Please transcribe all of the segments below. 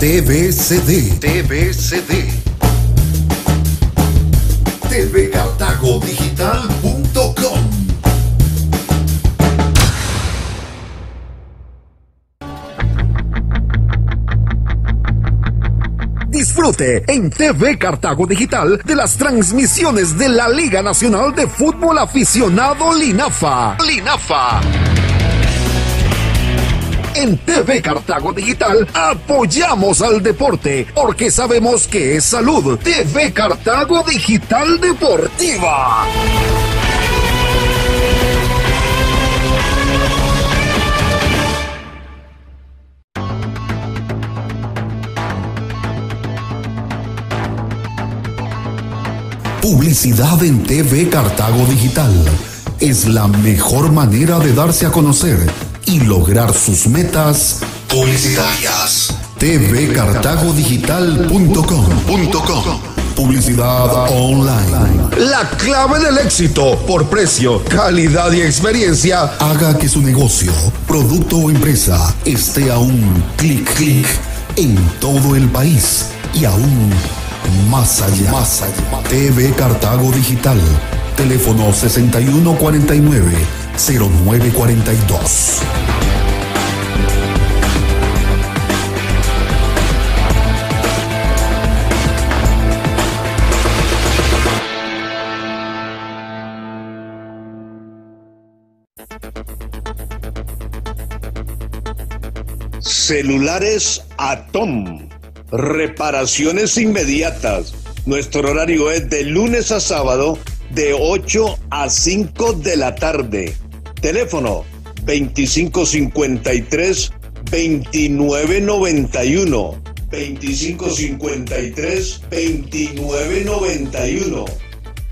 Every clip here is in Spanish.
TVCD. TVCD. tvcartagodigital.com Disfrute en TV Cartago Digital de las transmisiones de la Liga Nacional de Fútbol Aficionado Linafa. Linafa. En TV Cartago Digital apoyamos al deporte porque sabemos que es salud. TV Cartago Digital Deportiva. Publicidad en TV Cartago Digital es la mejor manera de darse a conocer y lograr sus metas publicitarias. tvcartagodigital.com.com Publicidad online. La clave del éxito por precio, calidad y experiencia haga que su negocio, producto o empresa esté a un clic, clic en todo el país y aún más allá. Más allá. TV Cartago Digital. Teléfono 6149 0942. Celulares Atom. Reparaciones inmediatas. Nuestro horario es de lunes a sábado de 8 a 5 de la tarde. Teléfono 2553 2991. 2553 2991.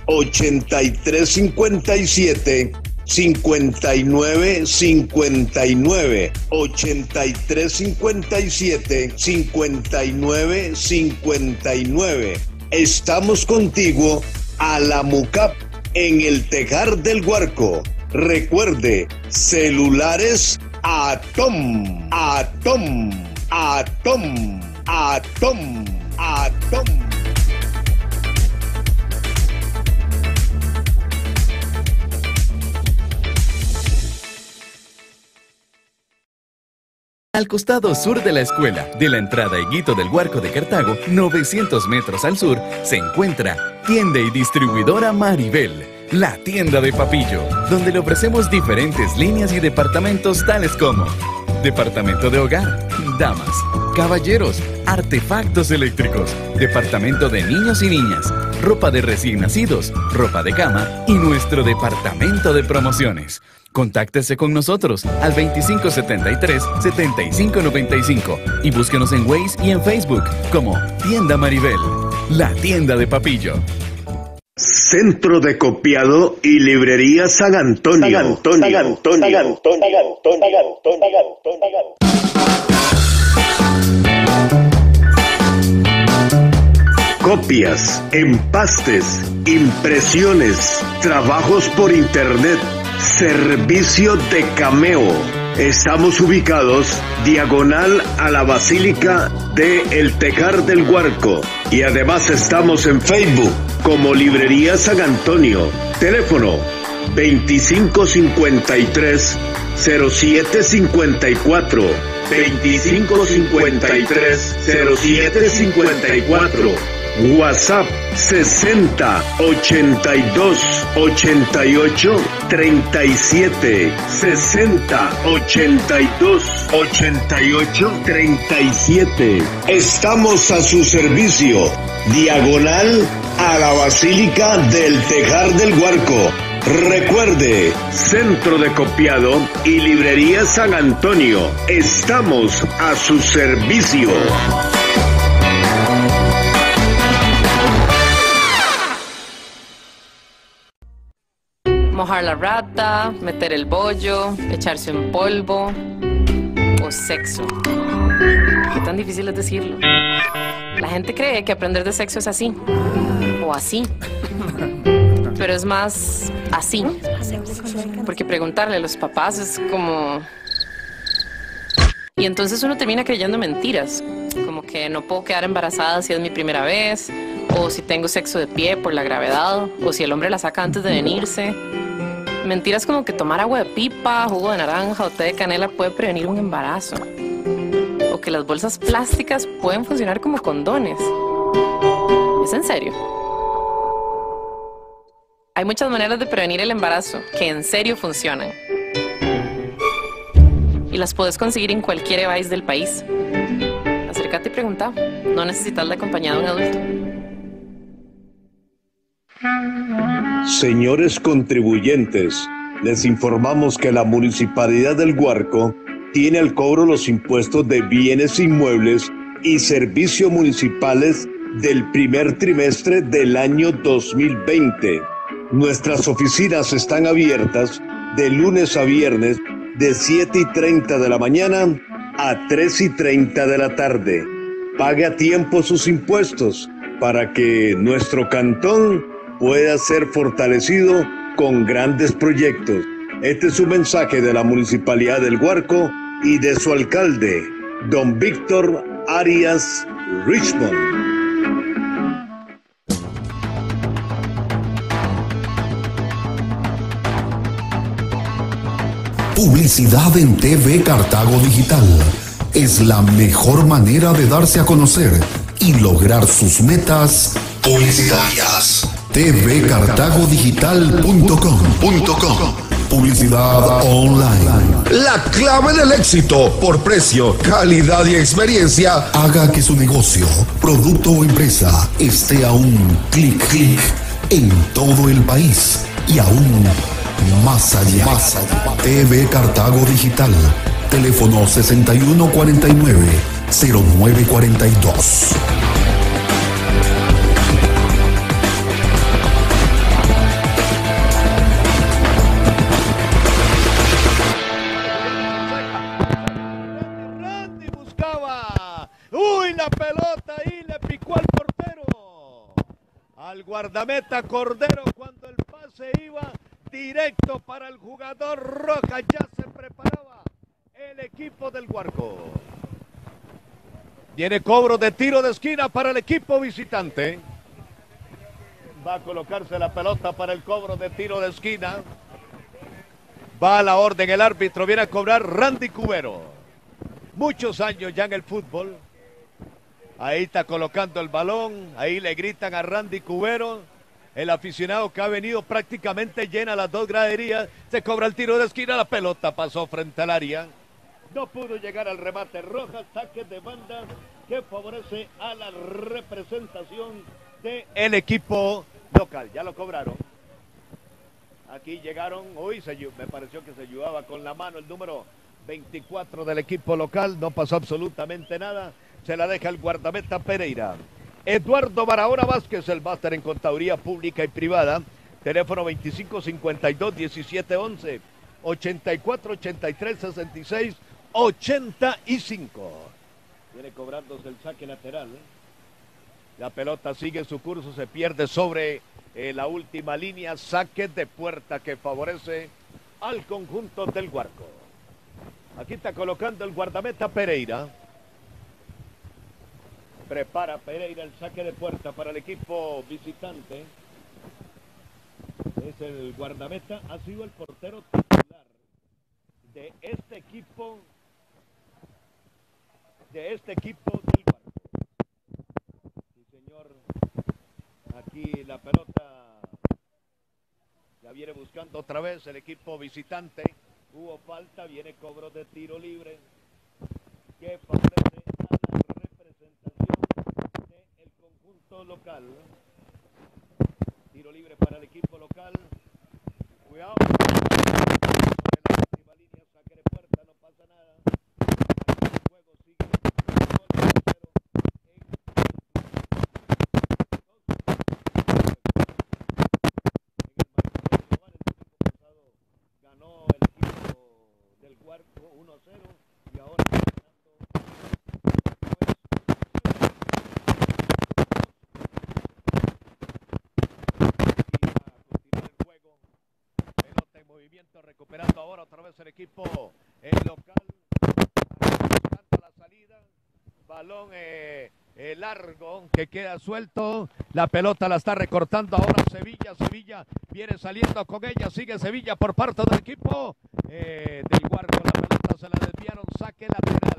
8357 59 59 83 57 59 59 Estamos contigo a la MUCAP en el Tejar del Huarco. Recuerde, celulares Atom, Atom, Atom, Atom, Atom. Al costado sur de la escuela, de la entrada Higuito del Huarco de Cartago, 900 metros al sur, se encuentra Tienda y Distribuidora Maribel, la tienda de Papillo, donde le ofrecemos diferentes líneas y departamentos tales como Departamento de Hogar, Damas, Caballeros, Artefactos Eléctricos, Departamento de Niños y Niñas, Ropa de recién nacidos, Ropa de cama y nuestro Departamento de Promociones. Contáctese con nosotros al 2573-7595 y búsquenos en Waze y en Facebook como Tienda Maribel, la tienda de Papillo. Centro de Copiado y Librería San Antonio. San Antonio. San Antonio. Copias, empastes, impresiones, trabajos por internet Servicio de Cameo. Estamos ubicados diagonal a la Basílica de El Tejar del Huarco y además estamos en Facebook como Librería San Antonio. Teléfono 2553 0754 2553 0754 WhatsApp 60 82 88 37 60 82 88 37 Estamos a su servicio diagonal a la Basílica del Tejar del Huarco Recuerde, Centro de Copiado y Librería San Antonio. Estamos a su servicio. Mojar la rata, meter el bollo, echarse un polvo o sexo. Qué tan difícil es decirlo. La gente cree que aprender de sexo es así o así, pero es más así. Porque preguntarle a los papás es como... Y entonces uno termina creyendo mentiras, como que no puedo quedar embarazada si es mi primera vez, o si tengo sexo de pie por la gravedad, o si el hombre la saca antes de venirse. Mentiras como que tomar agua de pipa, jugo de naranja o té de canela puede prevenir un embarazo. O que las bolsas plásticas pueden funcionar como condones. ¿Es en serio? Hay muchas maneras de prevenir el embarazo que en serio funcionan. Y las puedes conseguir en cualquier device del país. Acércate y pregunta. No necesitas la compañía de un adulto. Señores contribuyentes, les informamos que la Municipalidad del Guarco tiene al cobro los impuestos de bienes inmuebles y servicios municipales del primer trimestre del año 2020. Nuestras oficinas están abiertas de lunes a viernes de 7 y 30 de la mañana a 3 y 30 de la tarde. Pague a tiempo sus impuestos para que nuestro cantón pueda ser fortalecido con grandes proyectos. Este es un mensaje de la Municipalidad del Guarco y de su alcalde, don Víctor Arias Richmond. Publicidad en TV Cartago Digital es la mejor manera de darse a conocer y lograr sus metas publicitarias tvcartagodigital.com.com Publicidad online. La clave del éxito por precio, calidad y experiencia haga que su negocio, producto o empresa esté a un clic clic en todo el país y aún más allá. Más allá. TV Cartago Digital. Teléfono 6149 0942. Al guardameta Cordero cuando el pase iba directo para el jugador Roca. Ya se preparaba el equipo del Guarco. Viene cobro de tiro de esquina para el equipo visitante. Va a colocarse la pelota para el cobro de tiro de esquina. Va a la orden el árbitro. Viene a cobrar Randy Cubero. Muchos años ya en el fútbol. Ahí está colocando el balón. Ahí le gritan a Randy Cubero. El aficionado que ha venido prácticamente llena las dos graderías. Se cobra el tiro de esquina. La pelota pasó frente al área. No pudo llegar al remate. Roja, saque de banda que favorece a la representación del equipo local. Ya lo cobraron. Aquí llegaron, hoy se, me pareció que se ayudaba con la mano el número 24 del equipo local, no pasó absolutamente nada, se la deja el guardameta Pereira. Eduardo Barahona Vázquez, el máster en contaduría pública y privada, teléfono 2552-1711, 84-83-66, 85. Viene cobrándose el saque lateral. ¿eh? La pelota sigue su curso, se pierde sobre eh, la última línea, saque de puerta que favorece al conjunto del Guarco. Aquí está colocando el guardameta Pereira. Prepara Pereira el saque de puerta para el equipo visitante. Es el guardameta, ha sido el portero titular de este equipo, de este equipo del Guarco. Sí, señor. Aquí la pelota ya viene buscando otra vez el equipo visitante. Hubo falta, viene cobro de tiro libre que conjunto local. Tiro libre para el equipo local. Cuidado. Sobre la última línea, saque de puerta, no pasa nada. El juego sigue. Gol 1-0 en ganó el equipo del Guarco 1-0 y ahora está ganando el juego. Pelota en movimiento, recuperando el equipo el local. La salida. Balón eh, eh, largo que queda suelto. La pelota la está recortando ahora Sevilla. Sevilla viene saliendo con ella. Sigue Sevilla por parte del equipo eh, del. La pelota se la desviaron. Saque lateral.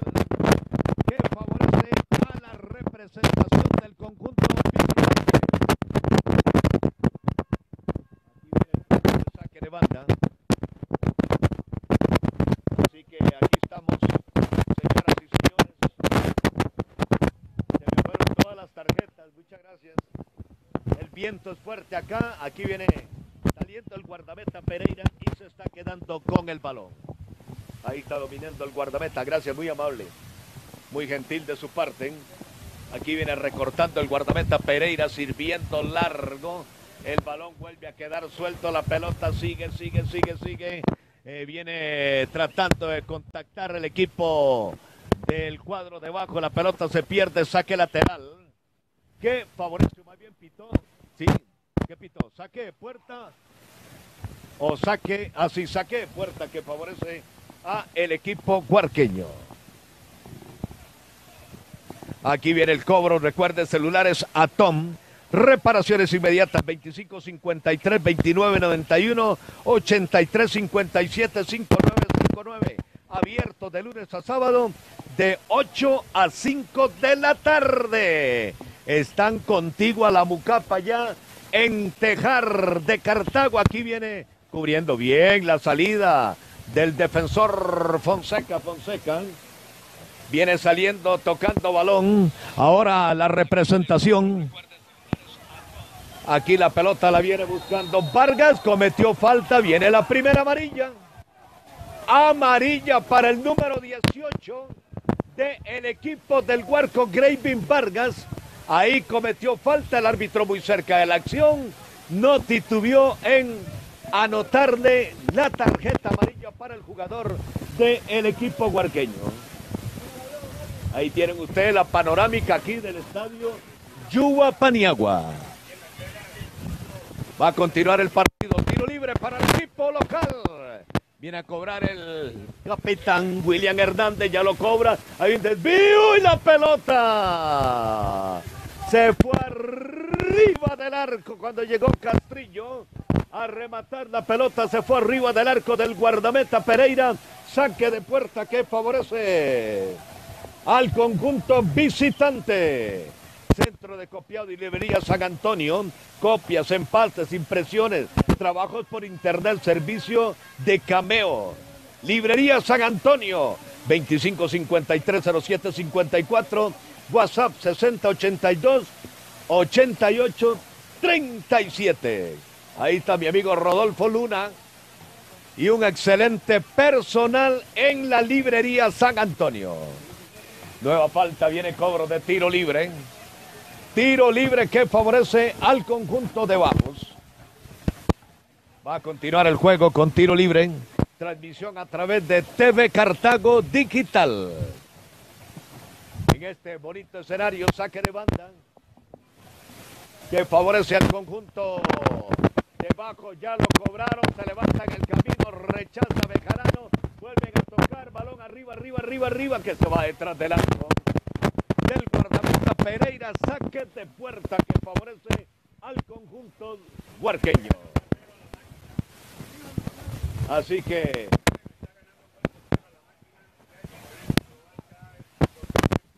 Es fuerte acá, aquí viene saliendo el guardameta Pereira y se está quedando con el balón. Ahí está dominando el guardameta, gracias, muy amable. Muy gentil de su parte. Aquí viene recortando el guardameta Pereira, sirviendo largo. El balón vuelve a quedar suelto, la pelota sigue, sigue, sigue, sigue. Eh, viene tratando de contactar el equipo del cuadro debajo. La pelota se pierde, saque lateral. Que favorece más bien Pitó. Sí, ¿qué Pitó? Saque de puerta o saque, así saque de puerta que favorece a el equipo guarqueño. Aquí viene el cobro, recuerde celulares Atom. Reparaciones inmediatas 2553 2991 8357 5959 abierto de lunes a sábado de 8 a 5 de la tarde. Están contigo a la Mucapa ya en Tejar de Cartago. Aquí viene cubriendo bien la salida del defensor Fonseca Fonseca. Viene saliendo, tocando balón. Ahora la representación. Aquí la pelota la viene buscando Vargas, cometió falta, viene la primera amarilla. Amarilla para el número 18 del equipo del Huarco Graving Vargas. Ahí cometió falta el árbitro muy cerca de la acción. No titubeó en anotarle la tarjeta amarilla para el jugador del equipo huarqueño. Ahí tienen ustedes la panorámica aquí del estadio Yuba Paniagua. Va a continuar el partido. Tiro libre para el equipo local. Viene a cobrar el capitán William Hernández. Ya lo cobra. Hay un desvío y la pelota. Se fue arriba del arco cuando llegó Castrillo a rematar la pelota. Se fue arriba del arco del guardameta Pereira. Saque de puerta que favorece al conjunto visitante. Centro de Copiado y Librería San Antonio. Copias, empastes, impresiones, trabajos por internet, servicio de cameo. Librería San Antonio. 25530754. WhatsApp 6082 88 37. Ahí está mi amigo Rodolfo Luna. Y un excelente personal en la librería San Antonio. Nueva falta, viene cobro de tiro libre. Tiro libre que favorece al conjunto de Bajos. Va a continuar el juego con tiro libre. Transmisión a través de TV Cartago Digital. En este bonito escenario, saque de banda. Que favorece al conjunto de Bajo. Ya lo cobraron, se levanta en el camino, rechaza Bejarano. Vuelven a tocar, balón arriba, arriba, arriba, arriba, que se va detrás del arco del guardameta Pereira, saque de puerta que favorece al conjunto huarqueño. Así que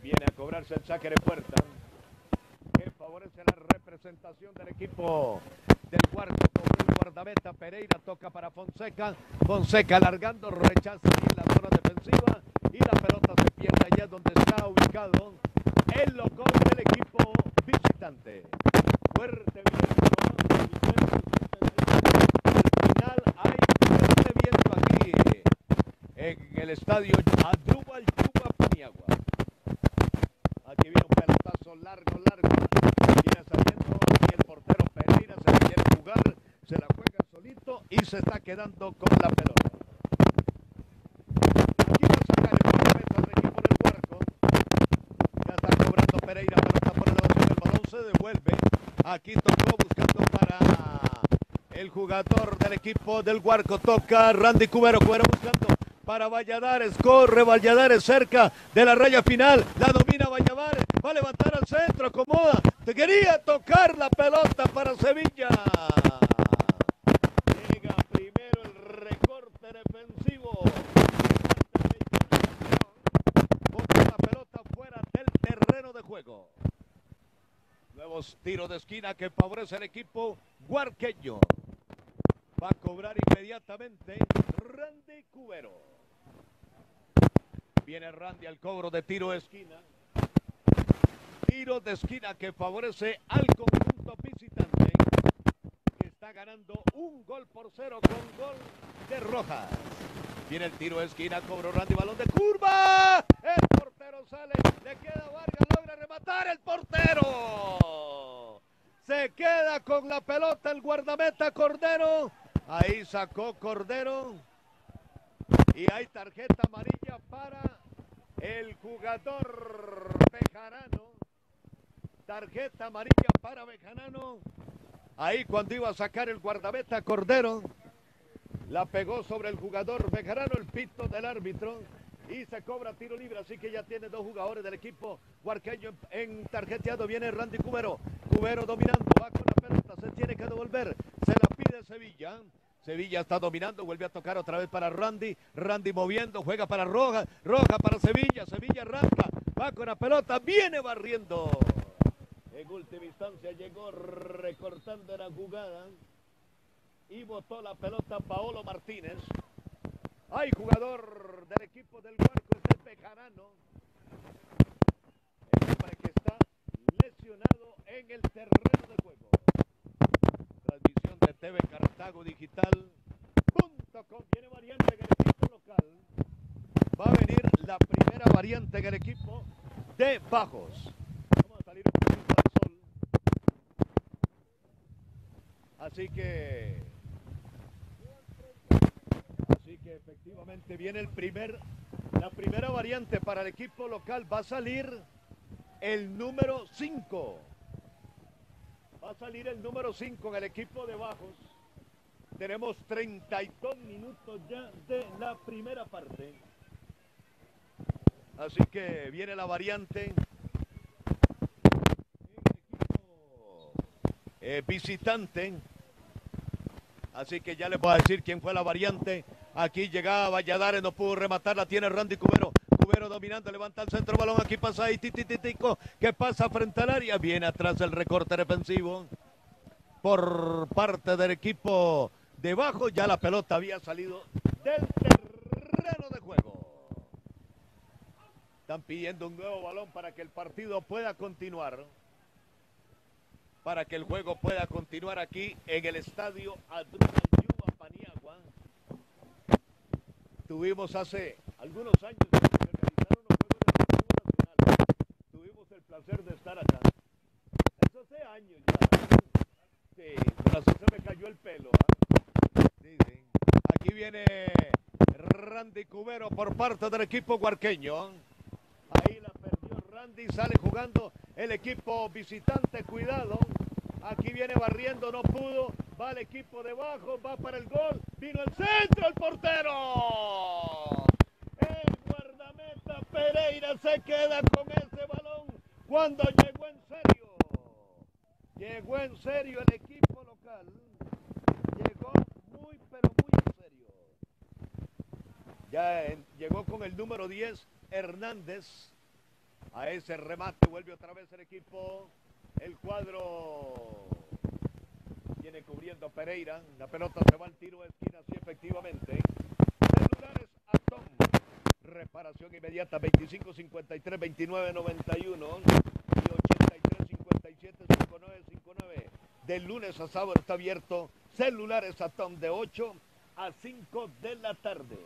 viene a cobrarse el saque de puerta que favorece la representación del equipo del cuarto el guardameta Pereira toca para Fonseca Fonseca alargando rechaza bien la zona defensiva y la pelota se pierde allá donde está ubicado el local del equipo visitante. Fuerte viento. Al final hay fuerte viento aquí en el estadio Adrúbal Yuba Paniagua. Pelotazo largo, largo. Viene saliendo y el portero Pereira se la quiere jugar, se la juega solito y se está quedando con la pelota. Aquí va a sacar el equipo del Huarco. Ya está cobrando Pereira, por el balón se devuelve. Aquí tocó buscando para el jugador del equipo del Huarco. Toca Randy Cubero, Cubero buscando para Valladares. Corre Valladares cerca de la raya final. La domina Valladares. Va a levantar al centro. Acomoda. Te quería tocar la pelota para Sevilla. Llega primero el recorte defensivo. Bota la pelota fuera del terreno de juego. Nuevos tiros de esquina que favorece el equipo guarqueño. Va a cobrar inmediatamente Randy Cubero. Viene Randy al cobro de tiro de esquina. Tiro de esquina que favorece al conjunto visitante. Que está ganando un gol por cero con gol de Rojas. Viene el tiro de esquina, cobro Randy, balón de curva. El portero sale, le queda Vargas, logra rematar el portero. Se queda con la pelota el guardameta Cordero. Ahí sacó Cordero. Y hay tarjeta amarilla para el jugador Bejarano. Tarjeta amarilla para Bejarano. Ahí cuando iba a sacar el guardameta Cordero. La pegó sobre el jugador Bejarano, el pito del árbitro. Y se cobra tiro libre, así que ya tiene dos jugadores del equipo huarqueño en, tarjeteado. Viene Randy Cubero. Cubero dominando, va con la pelota, se tiene que devolver. Se la pide Sevilla. Sevilla está dominando, vuelve a tocar otra vez para Randy. Randy moviendo, juega para Roja. Roja para Sevilla. Sevilla arranca, va con la pelota, viene barriendo. En última instancia llegó recortando la jugada y botó la pelota Paolo Martínez. Hay jugador del equipo del Huarco, es el Bejarano. El que está lesionado en el terreno de juego. Transmisión de TV Cartago Digital.com. Viene variante en el equipo local. Va a venir la primera variante en el equipo de Bajos. Vamos a salir un poquito al sol. Así que Así que efectivamente viene el primer, la primera variante para el equipo local. Va a salir el número 5. Va a salir el número 5 en el equipo de bajos. Tenemos 32 minutos ya de la primera parte. Así que viene la variante. Eh, visitante. Así que ya les voy a decir quién fue la variante. Aquí llegaba Valladares, no pudo rematar, la tiene Randy Cubero. Cubero dominando, levanta el centro balón. Aquí pasa ahí Tititico, que pasa frente al área. Viene atrás el recorte defensivo por parte del equipo debajo. Ya la pelota había salido del terreno de juego. Están pidiendo un nuevo balón para que el partido pueda continuar. Para que el juego pueda continuar aquí en el estadio Adrúbal Yuba Paniagua. Tuvimos hace algunos años que se organizaron los Juegos Deportivos Nacionales. Tuvimos el placer de estar acá. Eso hace años ya. Sí, pero se me cayó el pelo. ¿ah? Aquí viene Randy Cubero por parte del equipo guarqueño. Ahí la perdió Randy, sale jugando el equipo visitante, cuidado. Aquí viene barriendo, no pudo. Va el equipo debajo, va para el gol. Vino el centro, el portero. El guardameta Pereira se queda con ese balón cuando llegó en serio. Llegó en serio el equipo local. Llegó muy, pero muy en serio. Ya llegó con el número 10, Hernández. A ese remate vuelve otra vez el equipo. El cuadro viene cubriendo Pereira. La pelota se va al tiro de esquina, sí, efectivamente. Celulares Atom. Reparación inmediata 25 53 29 91 y 83 57 59 59. De lunes a sábado está abierto Celulares Atom de 8 a 5 de la tarde.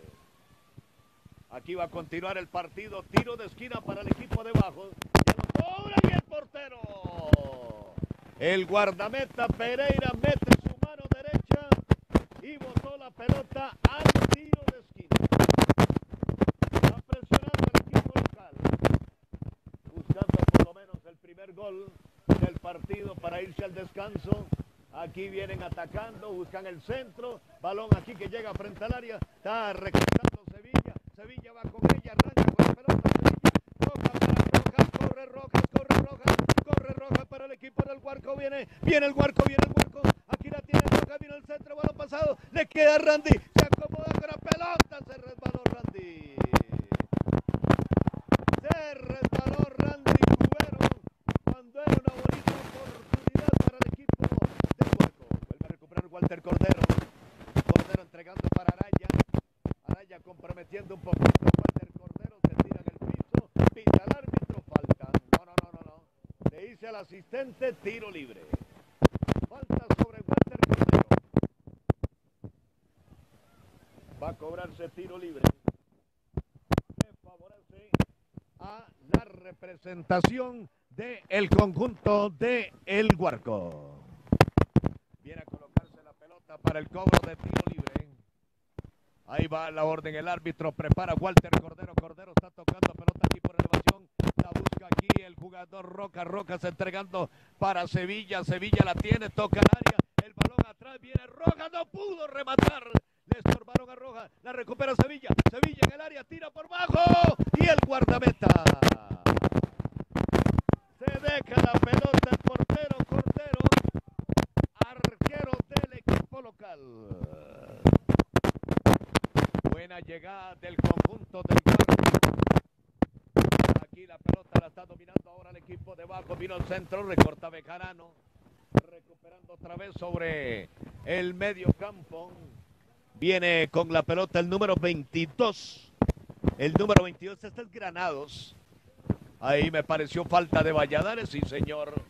Aquí va a continuar el partido. Tiro de esquina para el equipo de Bajos. Ya lo cobra y el portero. El guardameta Pereira mete su mano derecha y botó la pelota al tiro de esquina. Está presionando el equipo local. Buscando por lo menos el primer gol del partido para irse al descanso. Aquí vienen atacando, buscan el centro. Balón aquí que llega frente al área. Está recortando Viene el huarco, viene el huarco. Aquí la tiene Roca, viene el centro, balón pasado. Le queda Randy. Se acomoda con la pelota. Se resbaló Randy. Se resbaló Randy Cubero. Cuando era una bonita oportunidad para el equipo del huarco. Vuelve a recuperar Walter Cordero. Cordero entregando para Araya. Araya comprometiendo un poquito. Walter Cordero se tira en el piso. Pide al árbitro. Falta. No, no, no, no, no. Le dice al asistente tiro libre. Falta sobre Walter Cordero. Va a cobrarse tiro libre. Favorece a la representación del conjunto de Huarco. Viene a colocarse la pelota para el cobro de tiro libre. Ahí va la orden, el árbitro prepara Walter Cordero. Cordero está tocando pelota aquí por elevación. La busca aquí el jugador Roca. Roca se entregando para Sevilla. Sevilla la tiene, toca el área. El balón atrás viene Roca, no pudo rematar. Le estorbaron a Roja. La recupera Sevilla. Sevilla en el área, tira por bajo. Y el guardameta. Se deja la pelota el portero Cordero. Arquero del equipo local. Buena llegada del conjunto del Guardia. Aquí la pelota la está dominando ahora el equipo de Bajo. Vino al centro, recorta Bejarano. Recuperando otra vez sobre el medio campo. Viene con la pelota el número 22. El número 22 este es Granados. Ahí me pareció falta de Valladares, sí señor.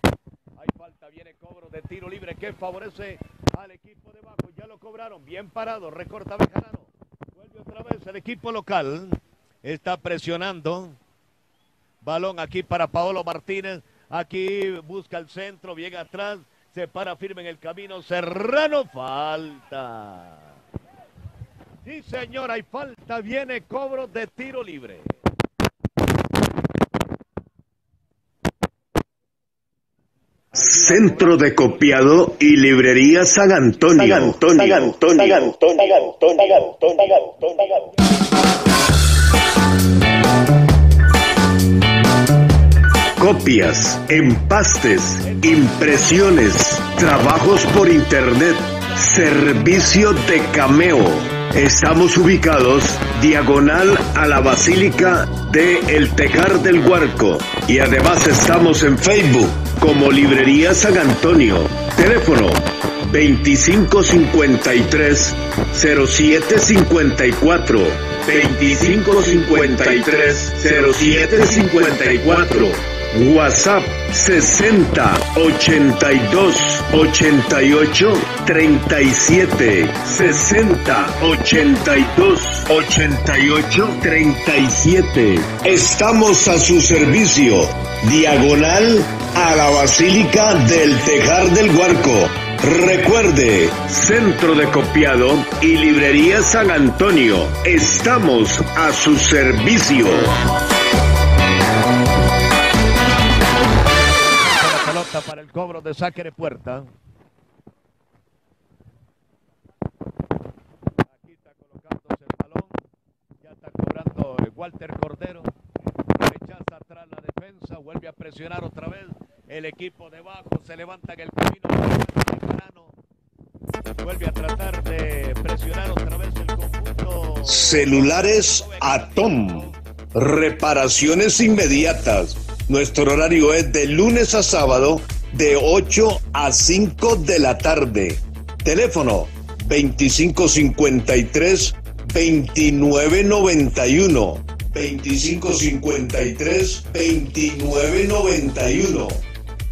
Hay falta, viene cobro de tiro libre que favorece al equipo de Bajo. Ya lo cobraron, bien parado, recorta Bejarano. Vuelve otra vez el equipo local. Está presionando. Balón aquí para Paolo Martínez. Aquí busca el centro, bien atrás. Se para firme en el camino. Serrano, falta. Sí, señor, hay falta. Viene cobro de tiro libre. Centro de Copiado y Librería San Antonio. San Antonio. San Antonio. San Antonio. San Antonio. Copias, empastes, impresiones, trabajos por internet, servicio de cameo. Estamos ubicados diagonal a la Basílica de El Tejar del Huarco. Y además estamos en Facebook como Librería San Antonio. Teléfono 2553 0754 2553 0754 WhatsApp 60 82 88 37 60 82 88 37 Estamos a su servicio diagonal a la Basílica del Tejar del Huarco Recuerde, Centro de Copiado y Librería San Antonio. Estamos a su servicio. Para el cobro de saque de puerta. Aquí está colocándose el balón. Ya está cobrando Walter Cordero. Rechaza atrás la defensa. Vuelve a presionar otra vez. El equipo debajo se levanta en el camino. Vuelve a tratar de presionar otra vez el conjunto. Celulares Atom. Reparaciones inmediatas. Nuestro horario es de lunes a sábado de 8 a 5 de la tarde. Teléfono 2553 2991. 2553 2991.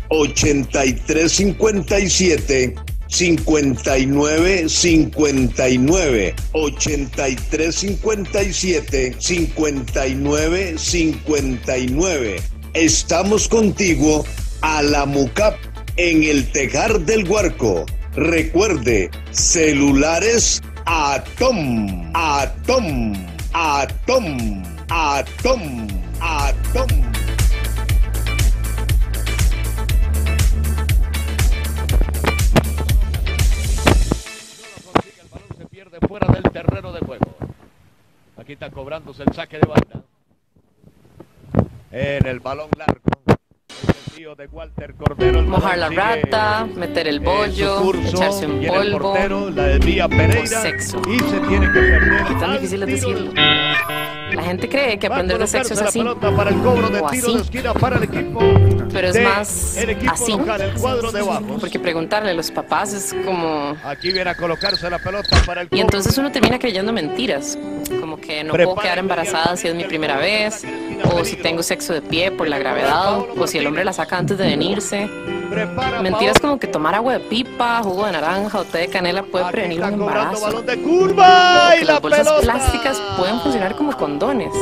8357 59 59 83 57 59 59 Estamos contigo a la MUCAP en el Tejar del Huarco. Recuerde, celulares Atom, Atom, Atom, Atom, Atom. fuera del terreno de juego. Aquí está cobrándose el saque de banda. En el balón largo. Ese mojar la rata, meter el bollo, echarse un polvo o sexo. ¿Qué tan difícil es decirlo? La gente cree que aprender de sexo es así o así, pero es más así. Porque preguntarle a los papás es como... Aquí viene a colocarse la pelota para el Y entonces uno termina creyendo mentiras, como que no puedo quedar embarazada si es mi primera vez, o si tengo sexo de pie por la gravedad, o si el hombre la saca antes de venirse. Mentiras como que tomar agua de pipa, jugo de naranja o té de canela puede prevenir un embarazo. O que las bolsas plásticas pueden funcionar como condones.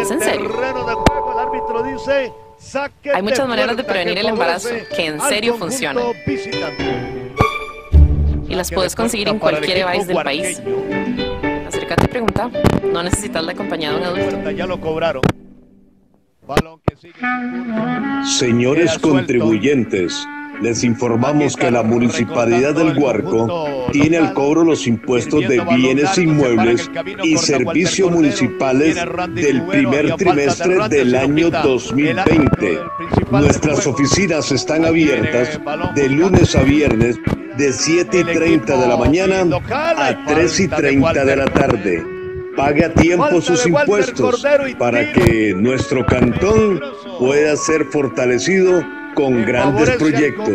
¿Es en serio? Hay muchas maneras de prevenir el embarazo que en serio funcionan. Y las puedes conseguir en cualquier país del país. Acércate y pregunta. No necesitas la compañía de un adulto. Ya lo cobraron. Señores contribuyentes, les informamos que la Municipalidad del Huarco tiene al cobro los impuestos de bienes inmuebles y servicios municipales del primer trimestre del año 2020. Nuestras oficinas están abiertas de lunes a viernes de 7 y 30 de la mañana a 3 y 30 de la tarde pague a tiempo sus impuestos para que nuestro cantón pueda ser fortalecido con grandes proyectos.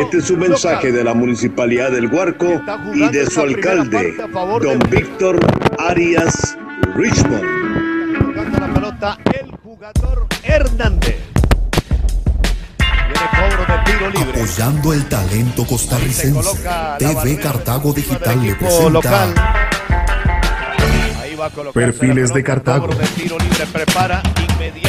Este es un mensaje de la Municipalidad del Huarco y de su alcalde, don Víctor Arias Richmond. la pelota el jugador Hernández. Apoyando el talento costarricense, TV Cartago Digital le presenta Perfiles de Cartago.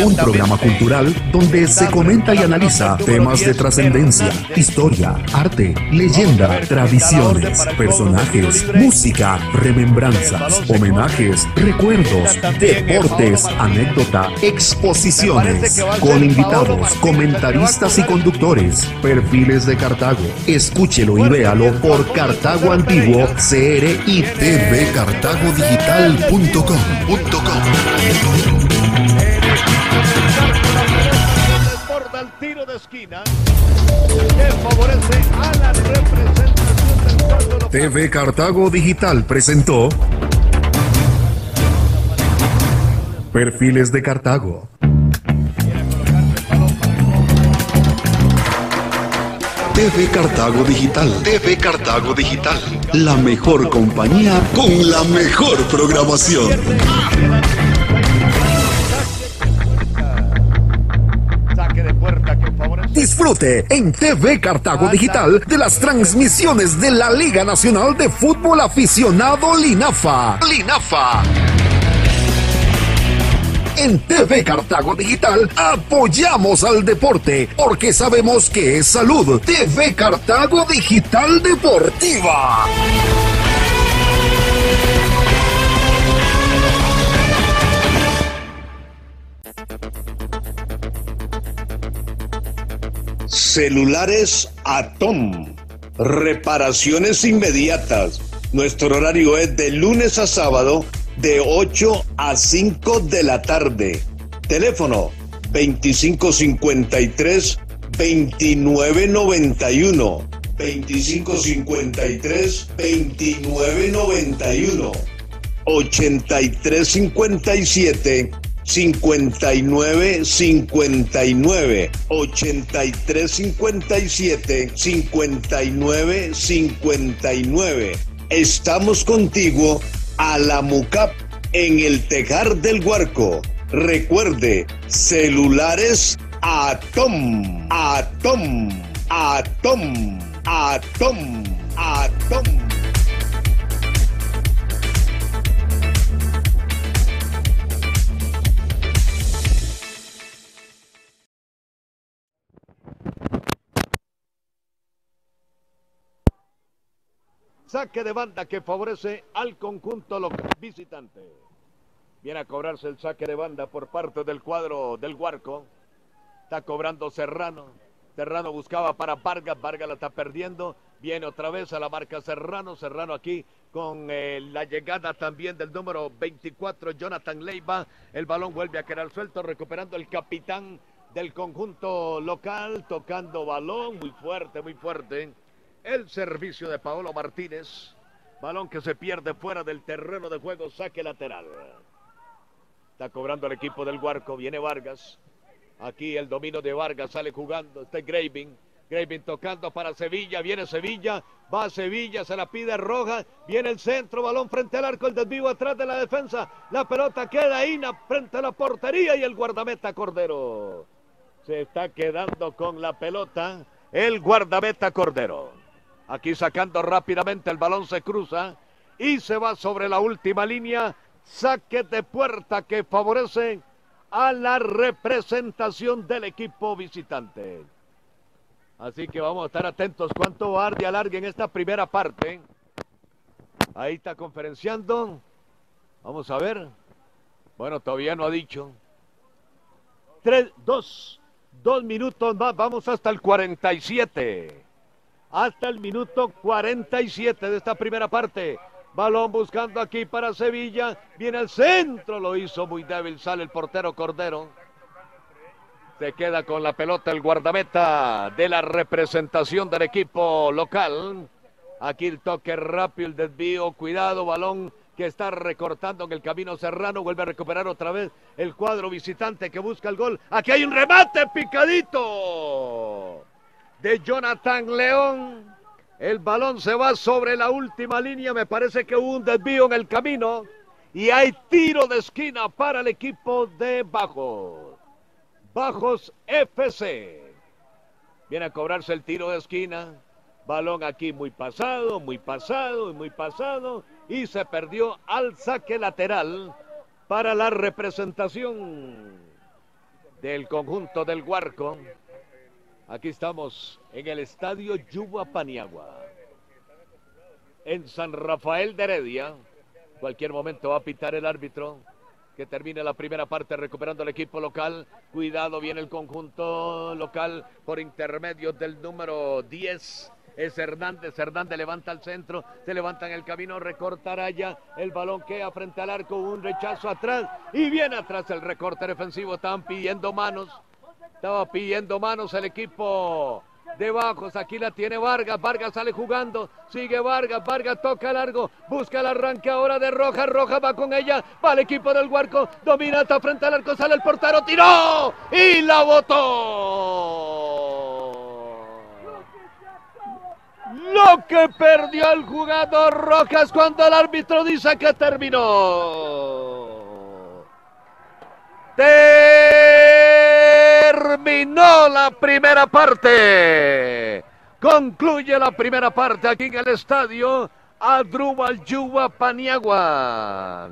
Un programa cultural donde se comenta y analiza temas de trascendencia, historia, arte, leyenda, tradiciones, personajes, música, remembranzas, homenajes, recuerdos, deportes, anécdota, exposiciones, con invitados, comentaristas y conductores. Perfiles de Cartago. Escúchelo y véalo por Cartago Antiguo, CR y TV Cartago tiro de esquina. Que favorece a la representación del TV Cartago Digital presentó Perfiles de Cartago. TV Cartago Digital. TV Cartago Digital. La mejor compañía con la mejor programación. Disfrute en TV Cartago Digital de las transmisiones de la Liga Nacional de Fútbol Aficionado Linafa. Linafa. En TV Cartago Digital apoyamos al deporte porque sabemos que es salud. TV Cartago Digital Deportiva. Celulares Atom. Reparaciones inmediatas. Nuestro horario es de lunes a sábado de 8 a 5 de la tarde. Teléfono 2553 2991. 2553 2991. 8357 59 59 83 57 59 59 Estamos contigo a la MUCAP en el Tejar del Huarco. Recuerde, celulares Atom, Atom, Atom, Atom, Atom. Saque de banda que favorece al conjunto local visitante. Viene a cobrarse el saque de banda por parte del cuadro del Huarco. Está cobrando Serrano. Serrano buscaba para Vargas. Vargas la está perdiendo. Viene otra vez a la marca Serrano. Serrano aquí con eh, la llegada también del número 24, Jonathan Leiva. El balón vuelve a quedar suelto, recuperando el capitán del conjunto local, tocando balón muy fuerte, muy fuerte. El servicio de Paolo Martínez. Balón que se pierde fuera del terreno de juego, saque lateral. Está cobrando el equipo del Huarco, viene Vargas. Aquí el dominio de Vargas sale jugando, está Graving. Graving tocando para Sevilla, viene Sevilla, va a Sevilla, se la pide Roja, viene el centro, balón frente al arco, el desvío atrás de la defensa, la pelota queda ahí frente a la portería y el guardameta Cordero. Se está quedando con la pelota el guardameta Cordero. Aquí sacando rápidamente el balón se cruza y se va sobre la última línea. Saque de puerta que favorece a la representación del equipo visitante. Así que vamos a estar atentos cuánto va de alargue en esta primera parte. Ahí está conferenciando. Vamos a ver. Bueno, todavía no ha dicho. Tres, dos, dos minutos más. Vamos hasta el 47. Hasta el minuto 47 de esta primera parte. Balón buscando aquí para Sevilla. Viene el centro. Lo hizo muy débil. Sale el portero Cordero. Se queda con la pelota el guardameta de la representación del equipo local. Aquí el toque rápido, el desvío, cuidado, balón que está recortando en el camino serrano. Vuelve a recuperar otra vez el cuadro visitante que busca el gol. Aquí hay un remate picadito de Jonathan León. El balón se va sobre la última línea. Me parece que hubo un desvío en el camino. Y hay tiro de esquina para el equipo de Bajos. Bajos FC. Viene a cobrarse el tiro de esquina. Balón aquí muy pasado, muy pasado y muy pasado. Y se perdió al saque lateral para la representación del conjunto del Huarco. Aquí estamos en el estadio Yuba Paniagua. En San Rafael de Heredia. Cualquier momento va a pitar el árbitro que termine la primera parte recuperando el equipo local. Cuidado, viene el conjunto local por intermedio del número 10. Es Hernández, Hernández levanta al centro, se levanta en el camino, recorta Araya, el balón queda frente al arco, un rechazo atrás y viene atrás el recorte defensivo, estaban pidiendo manos, estaba pidiendo manos el equipo de bajos. Aquí la tiene Vargas. Vargas sale jugando. Sigue Vargas. Vargas toca largo. Busca el arranque ahora de Roja. Roja va con ella. Va el equipo del Huarco. Domina hasta frente al arco. Sale el portero. Tiró. Y la botó. Lo que perdió el jugador Rojas cuando el árbitro dice que terminó. Terminó la primera parte. Concluye la primera parte aquí en el estadio Adrubal Yuba Paniagua.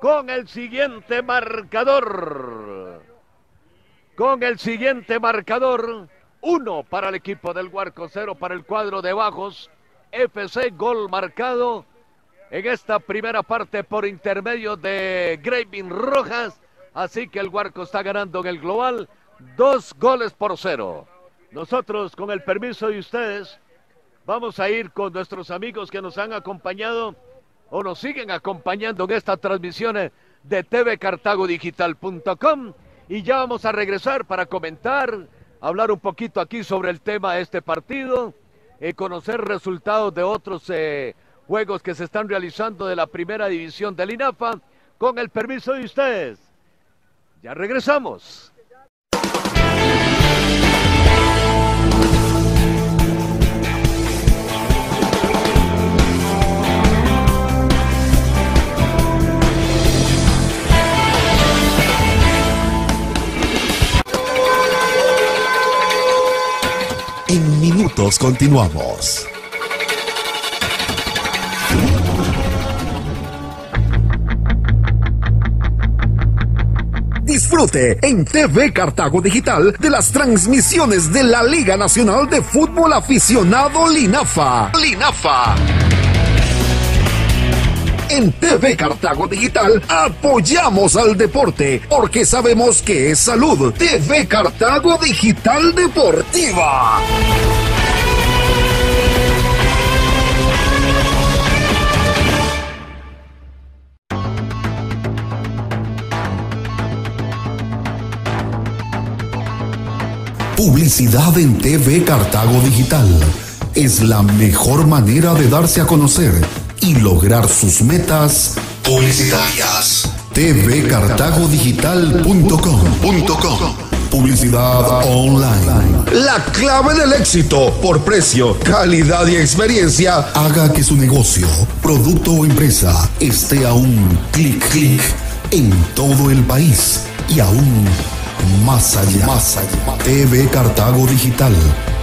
Con el siguiente marcador. Con el siguiente marcador. Uno para el equipo del Huarco, cero para el cuadro de Bajos. FC gol marcado en esta primera parte por intermedio de Graving Rojas Así que el Huarco está ganando en el global dos goles por cero. Nosotros, con el permiso de ustedes, vamos a ir con nuestros amigos que nos han acompañado o nos siguen acompañando en estas transmisiones de tvcartagodigital.com y ya vamos a regresar para comentar, hablar un poquito aquí sobre el tema de este partido, y conocer resultados de otros eh, juegos que se están realizando de la primera división del INAFA, con el permiso de ustedes. Ya regresamos. En minutos continuamos. Disfrute en TV Cartago Digital de las transmisiones de la Liga Nacional de Fútbol Aficionado Linafa. Linafa. En TV Cartago Digital apoyamos al deporte porque sabemos que es salud. TV Cartago Digital Deportiva. Publicidad en TV Cartago Digital es la mejor manera de darse a conocer y lograr sus metas publicitarias. tvcartagodigital.com.com Publicidad online. La clave del éxito por precio, calidad y experiencia haga que su negocio, producto o empresa esté a un clic, clic en todo el país y aún más allá. Más allá. TV Cartago Digital.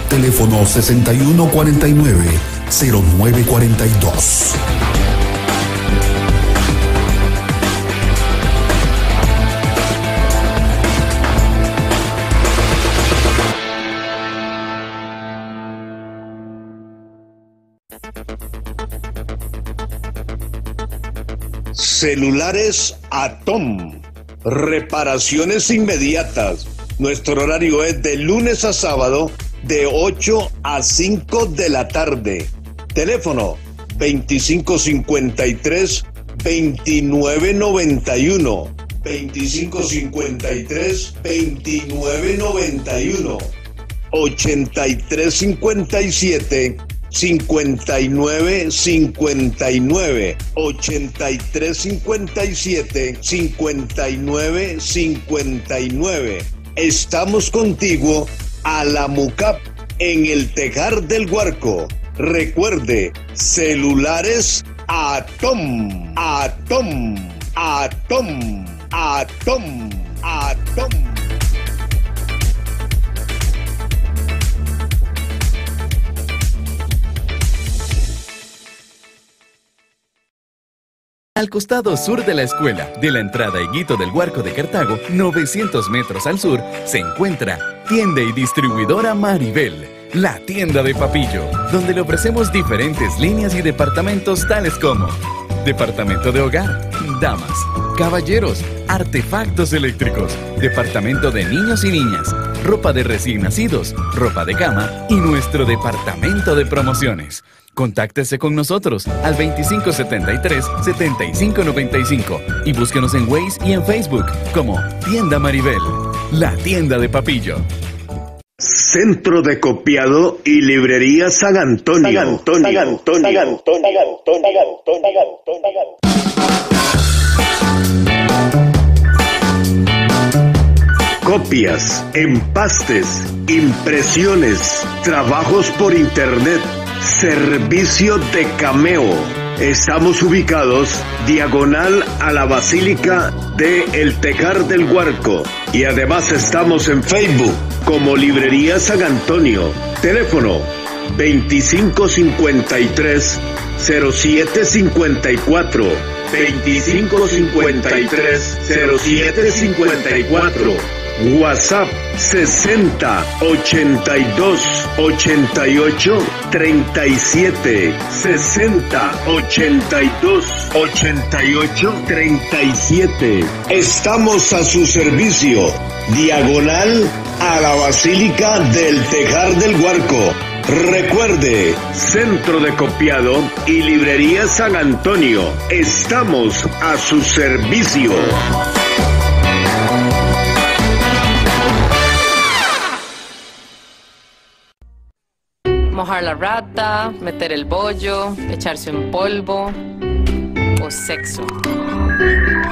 Teléfono 6149-0942. Celulares Atom. Reparaciones inmediatas. Nuestro horario es de lunes a sábado de 8 a 5 de la tarde. Teléfono 2553 2991. 2553 2991. 8357 59 59 83 57 59 59 Estamos contigo a la MUCAP en el Tejar del Huarco. Recuerde, celulares Atom, Atom, Atom, Atom, Atom. Al costado sur de la escuela, de la entrada Higuito del Huarco de Cartago, 900 metros al sur, se encuentra Tienda y Distribuidora Maribel, la tienda de Papillo, donde le ofrecemos diferentes líneas y departamentos tales como Departamento de Hogar, Damas, Caballeros, Artefactos Eléctricos, Departamento de Niños y Niñas, Ropa de recién nacidos, Ropa de cama y nuestro Departamento de Promociones. Contáctese con nosotros al 2573-7595 y búsquenos en Waze y en Facebook como Tienda Maribel, la tienda de Papillo. Centro de Copiado y Librería San Antonio. San Antonio. San Antonio. San Antonio. Copias, empastes, impresiones, trabajos por internet Servicio de Cameo. Estamos ubicados diagonal a la Basílica de El Tejar del Huarco y además estamos en Facebook como Librería San Antonio. Teléfono 2553 0754 2553 0754 WhatsApp 60 82 88 37 60 82 88 37 Estamos a su servicio. Diagonal a la Basílica del Tejar del Huarco. Recuerde, Centro de Copiado y Librería San Antonio. Estamos a su servicio. Mojar la rata, meter el bollo, echarse un polvo o sexo.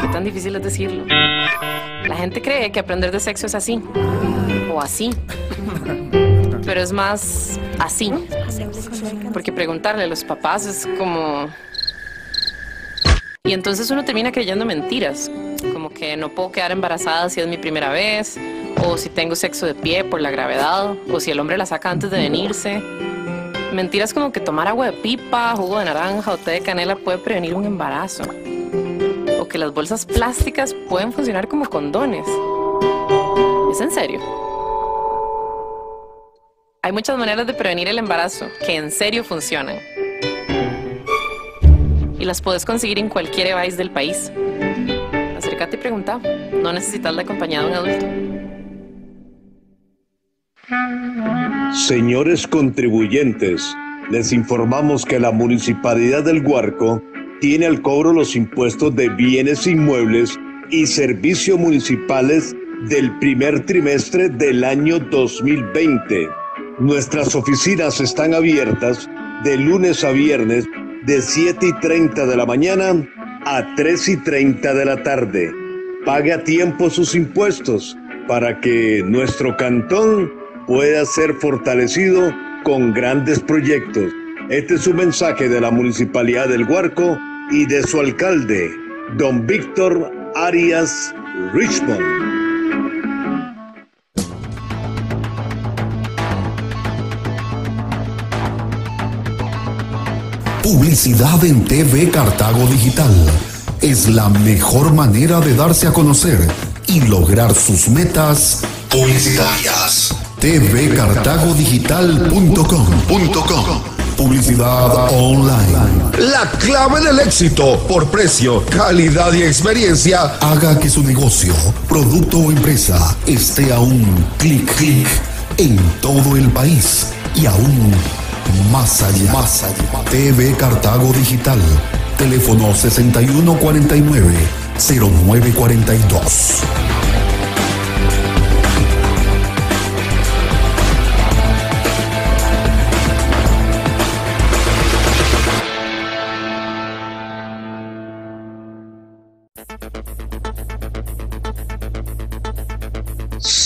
Qué tan difícil es decirlo. La gente cree que aprender de sexo es así o así, pero es más así. Porque preguntarle a los papás es como... Y entonces uno termina creyendo mentiras, como que no puedo quedar embarazada si es mi primera vez, o si tengo sexo de pie por la gravedad, o si el hombre la saca antes de venirse. Mentiras como que tomar agua de pipa, jugo de naranja o té de canela puede prevenir un embarazo. O que las bolsas plásticas pueden funcionar como condones. ¿Es en serio? Hay muchas maneras de prevenir el embarazo que en serio funcionan. Y las puedes conseguir en cualquier device del país. Acércate y pregunta. No necesitas la compañía de un adulto. Señores contribuyentes, les informamos que la Municipalidad del Huarco tiene al cobro los impuestos de bienes inmuebles y servicios municipales del primer trimestre del año 2020. Nuestras oficinas están abiertas de lunes a viernes de 7 y 30 de la mañana a 3 y 30 de la tarde. Pague a tiempo sus impuestos para que nuestro cantón pueda ser fortalecido con grandes proyectos. Este es un mensaje de la Municipalidad del Huarco y de su alcalde, don Víctor Arias Richmond. Publicidad en TV Cartago Digital es la mejor manera de darse a conocer y lograr sus metas publicitarias. tvcartagodigital.com Publicidad online. La clave del éxito por precio, calidad y experiencia haga que su negocio, producto o empresa esté a un clic, clic en todo el país y aún más allá. Más allá. TV Cartago Digital. Teléfono 6149 0942.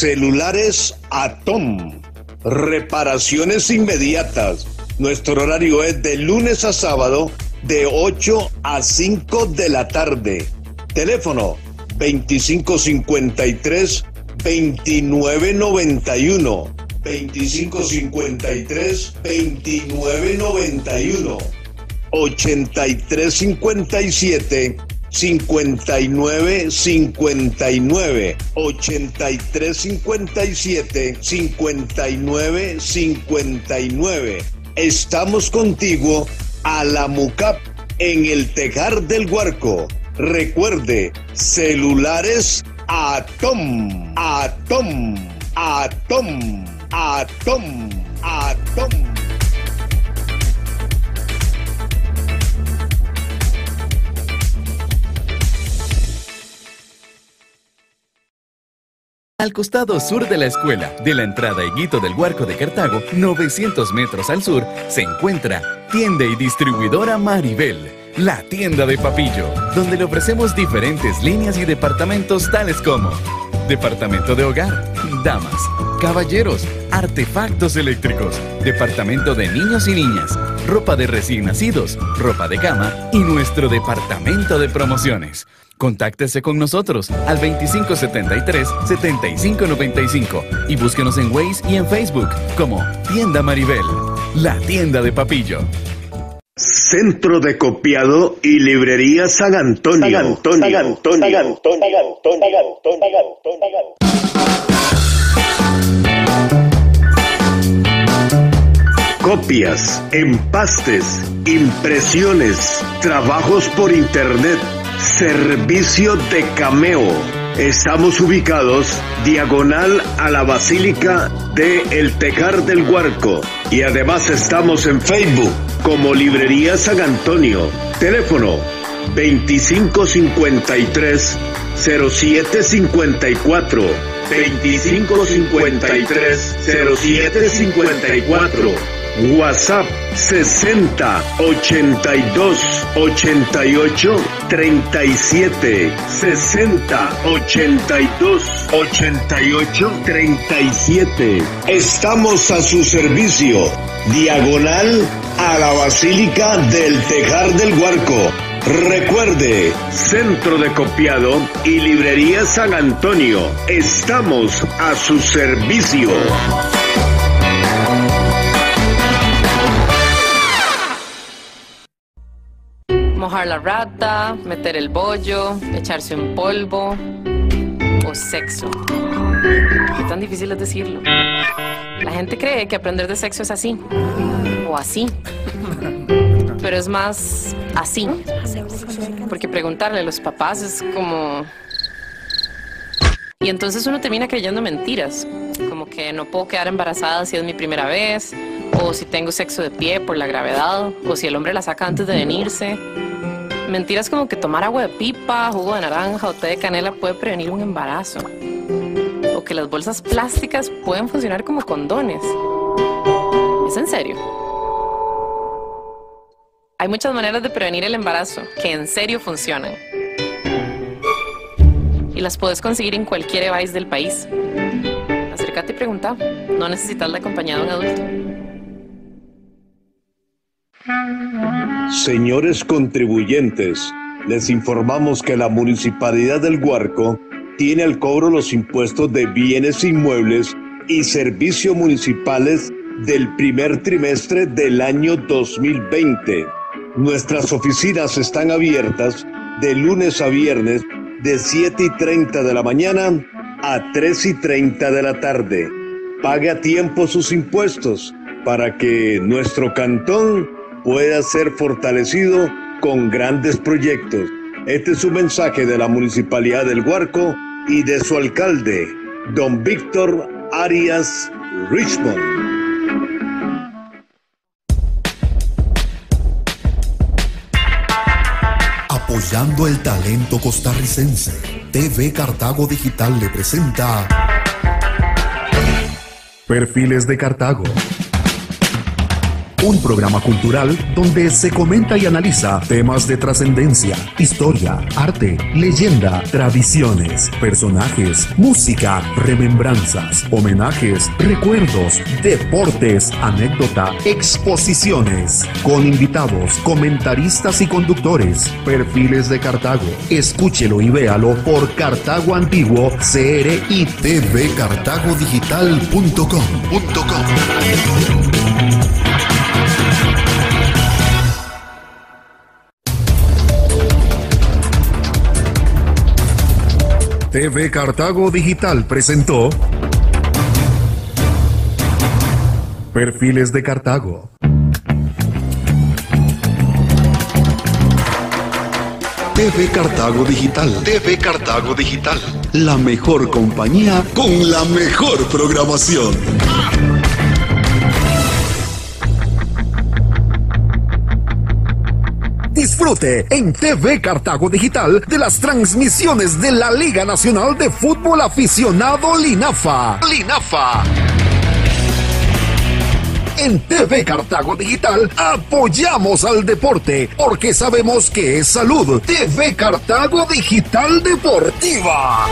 Celulares Atom. Reparaciones inmediatas. Nuestro horario es de lunes a sábado de 8 a 5 de la tarde. Teléfono 2553 2991. 2553 2991. 8357 59 59 83 57 59 59 Estamos contigo a la MUCAP en el Tejar del Huarco. Recuerde, celulares Atom, Atom, Atom, Atom, Atom. Al costado sur de la escuela, de la entrada Higuito del Huarco de Cartago, 900 metros al sur, se encuentra Tienda y Distribuidora Maribel, la tienda de Papillo, donde le ofrecemos diferentes líneas y departamentos tales como Departamento de Hogar, Damas, Caballeros, Artefactos Eléctricos, Departamento de Niños y Niñas, Ropa de recién nacidos, Ropa de cama y nuestro Departamento de Promociones. Contáctese con nosotros al 2573-7595 y búsquenos en Waze y en Facebook como Tienda Maribel, la tienda de Papillo. Centro de Copiado y Librería San Antonio. San Antonio. San Antonio. Copias, empastes, impresiones, trabajos por internet Servicio de Cameo. Estamos ubicados diagonal a la Basílica de El Tejar del Huarco y además estamos en Facebook como Librería San Antonio. Teléfono 2553 0754 2553 0754 WhatsApp 60 82 88 37 60 82 88 37 Estamos a su servicio diagonal a la Basílica del Tejar del Huarco Recuerde, Centro de Copiado y Librería San Antonio. Estamos a su servicio. Mojar la rata, meter el bollo, echarse un polvo o sexo. Qué tan difícil es decirlo. La gente cree que aprender de sexo es así o así, pero es más así. Porque preguntarle a los papás es como... Y entonces uno termina creyendo mentiras, como que no puedo quedar embarazada si es mi primera vez, o si tengo sexo de pie por la gravedad, o si el hombre la saca antes de venirse. Mentiras como que tomar agua de pipa, jugo de naranja o té de canela puede prevenir un embarazo. que las bolsas plásticas pueden funcionar como condones. ¿Es en serio? Hay muchas maneras de prevenir el embarazo que en serio funcionan. Y las puedes conseguir en cualquier device del país. Acércate y pregunta. No necesitas la compañía de un adulto. Señores contribuyentes, les informamos que la Municipalidad del Guarco tiene al cobro los impuestos de bienes inmuebles y servicios municipales del primer trimestre del año 2020. Nuestras oficinas están abiertas de lunes a viernes de 7 y 30 de la mañana a 3 y 30 de la tarde. Pague a tiempo sus impuestos para que nuestro cantón pueda ser fortalecido con grandes proyectos. Este es un mensaje de la Municipalidad del Guarco y de su alcalde, don Víctor Arias Richmond. Apoyando el talento costarricense, TV Cartago Digital le presenta Perfiles de Cartago un programa cultural donde se comenta y analiza temas de trascendencia, historia, arte, leyenda, tradiciones, personajes, música, remembranzas, homenajes, recuerdos, deportes, anécdota, exposiciones, con invitados, comentaristas y conductores, perfiles de Cartago. Escúchelo y véalo por Cartago Antiguo, CR y tvcartagodigital.com. TV Cartago Digital presentó Perfiles de Cartago. TV Cartago Digital. TV Cartago Digital. La mejor compañía con la mejor programación. Disfrute en TV Cartago Digital de las transmisiones de la Liga Nacional de Fútbol Aficionado Linafa. Linafa. En TV Cartago Digital apoyamos al deporte porque sabemos que es salud. TV Cartago Digital Deportiva.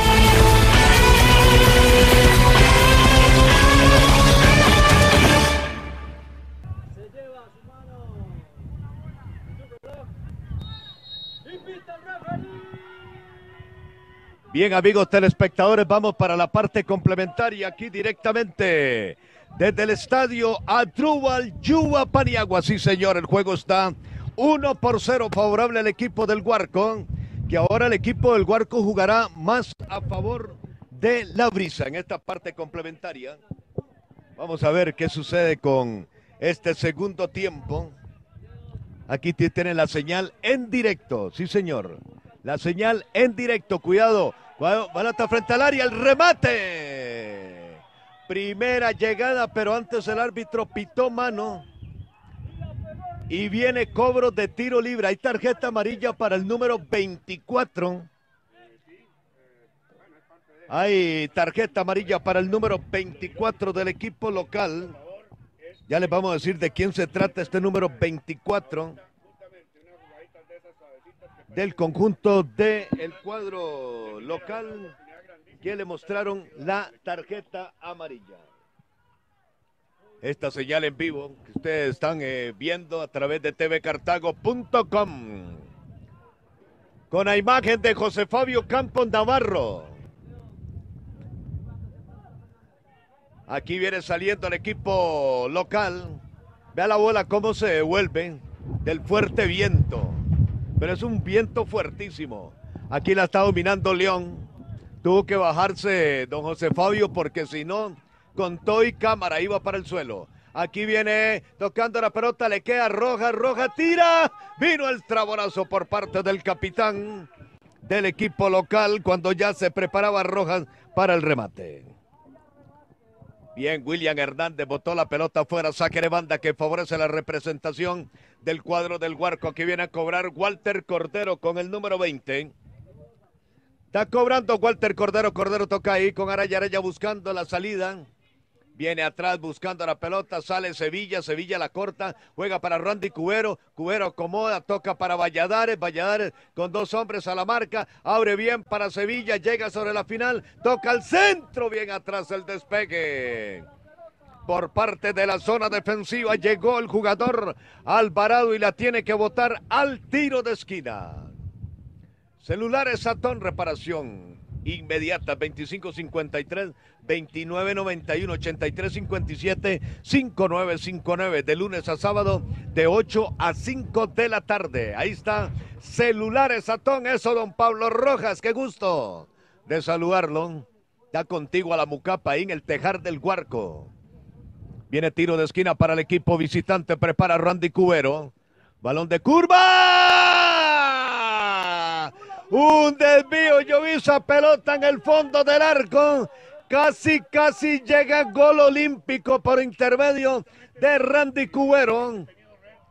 Bien, amigos telespectadores, vamos para la parte complementaria aquí directamente desde el estadio Adrúbal Yuba Paniagua. Sí, señor, el juego está 1 por 0 favorable al equipo del Guarco, que ahora el equipo del Guarco jugará más a favor de la brisa en esta parte complementaria. Vamos a ver qué sucede con este segundo tiempo. Aquí tienen la señal en directo, sí señor. La señal en directo, cuidado. Balata frente al área, el remate. Primera llegada, pero antes el árbitro pitó mano. Y viene cobro de tiro libre. Hay tarjeta amarilla para el número 24. Hay tarjeta amarilla para el número 24 del equipo local. Ya les vamos a decir de quién se trata este número 24 del conjunto del el cuadro local que le mostraron la tarjeta amarilla. Esta señal en vivo que ustedes están eh, viendo a través de tvcartago.com con la imagen de José Fabio Campos Navarro. Aquí viene saliendo el equipo local. Vea la bola cómo se devuelve del fuerte viento pero es un viento fuertísimo. Aquí la está dominando León. Tuvo que bajarse don José Fabio porque si no, con todo y cámara iba para el suelo. Aquí viene tocando la pelota, le queda Roja, Roja tira. Vino el traborazo por parte del capitán del equipo local cuando ya se preparaba Rojas para el remate. Bien, William Hernández botó la pelota fuera, saque de banda que favorece la representación del cuadro del Huarco que viene a cobrar Walter Cordero con el número 20. Está cobrando Walter Cordero. Cordero toca ahí con Araya Araya buscando la salida. Viene atrás buscando la pelota, sale Sevilla, Sevilla la corta, juega para Randy Cubero, Cubero acomoda, toca para Valladares, Valladares con dos hombres a la marca, abre bien para Sevilla, llega sobre la final, toca al centro, bien atrás el despegue. Por parte de la zona defensiva llegó el jugador Alvarado y la tiene que botar al tiro de esquina. Celulares Satón Reparación. Inmediata 2553 2991 8357 5959 de lunes a sábado de 8 a 5 de la tarde. Ahí está Celulares Satón, eso don Pablo Rojas, qué gusto de saludarlo. Está contigo a la Mucapa ahí en el Tejar del Huarco. Viene tiro de esquina para el equipo visitante, prepara Randy Cubero. Balón de curva. Un desvío, yo vi esa pelota en el fondo del arco. Casi, casi llega gol olímpico por intermedio de Randy Cubero.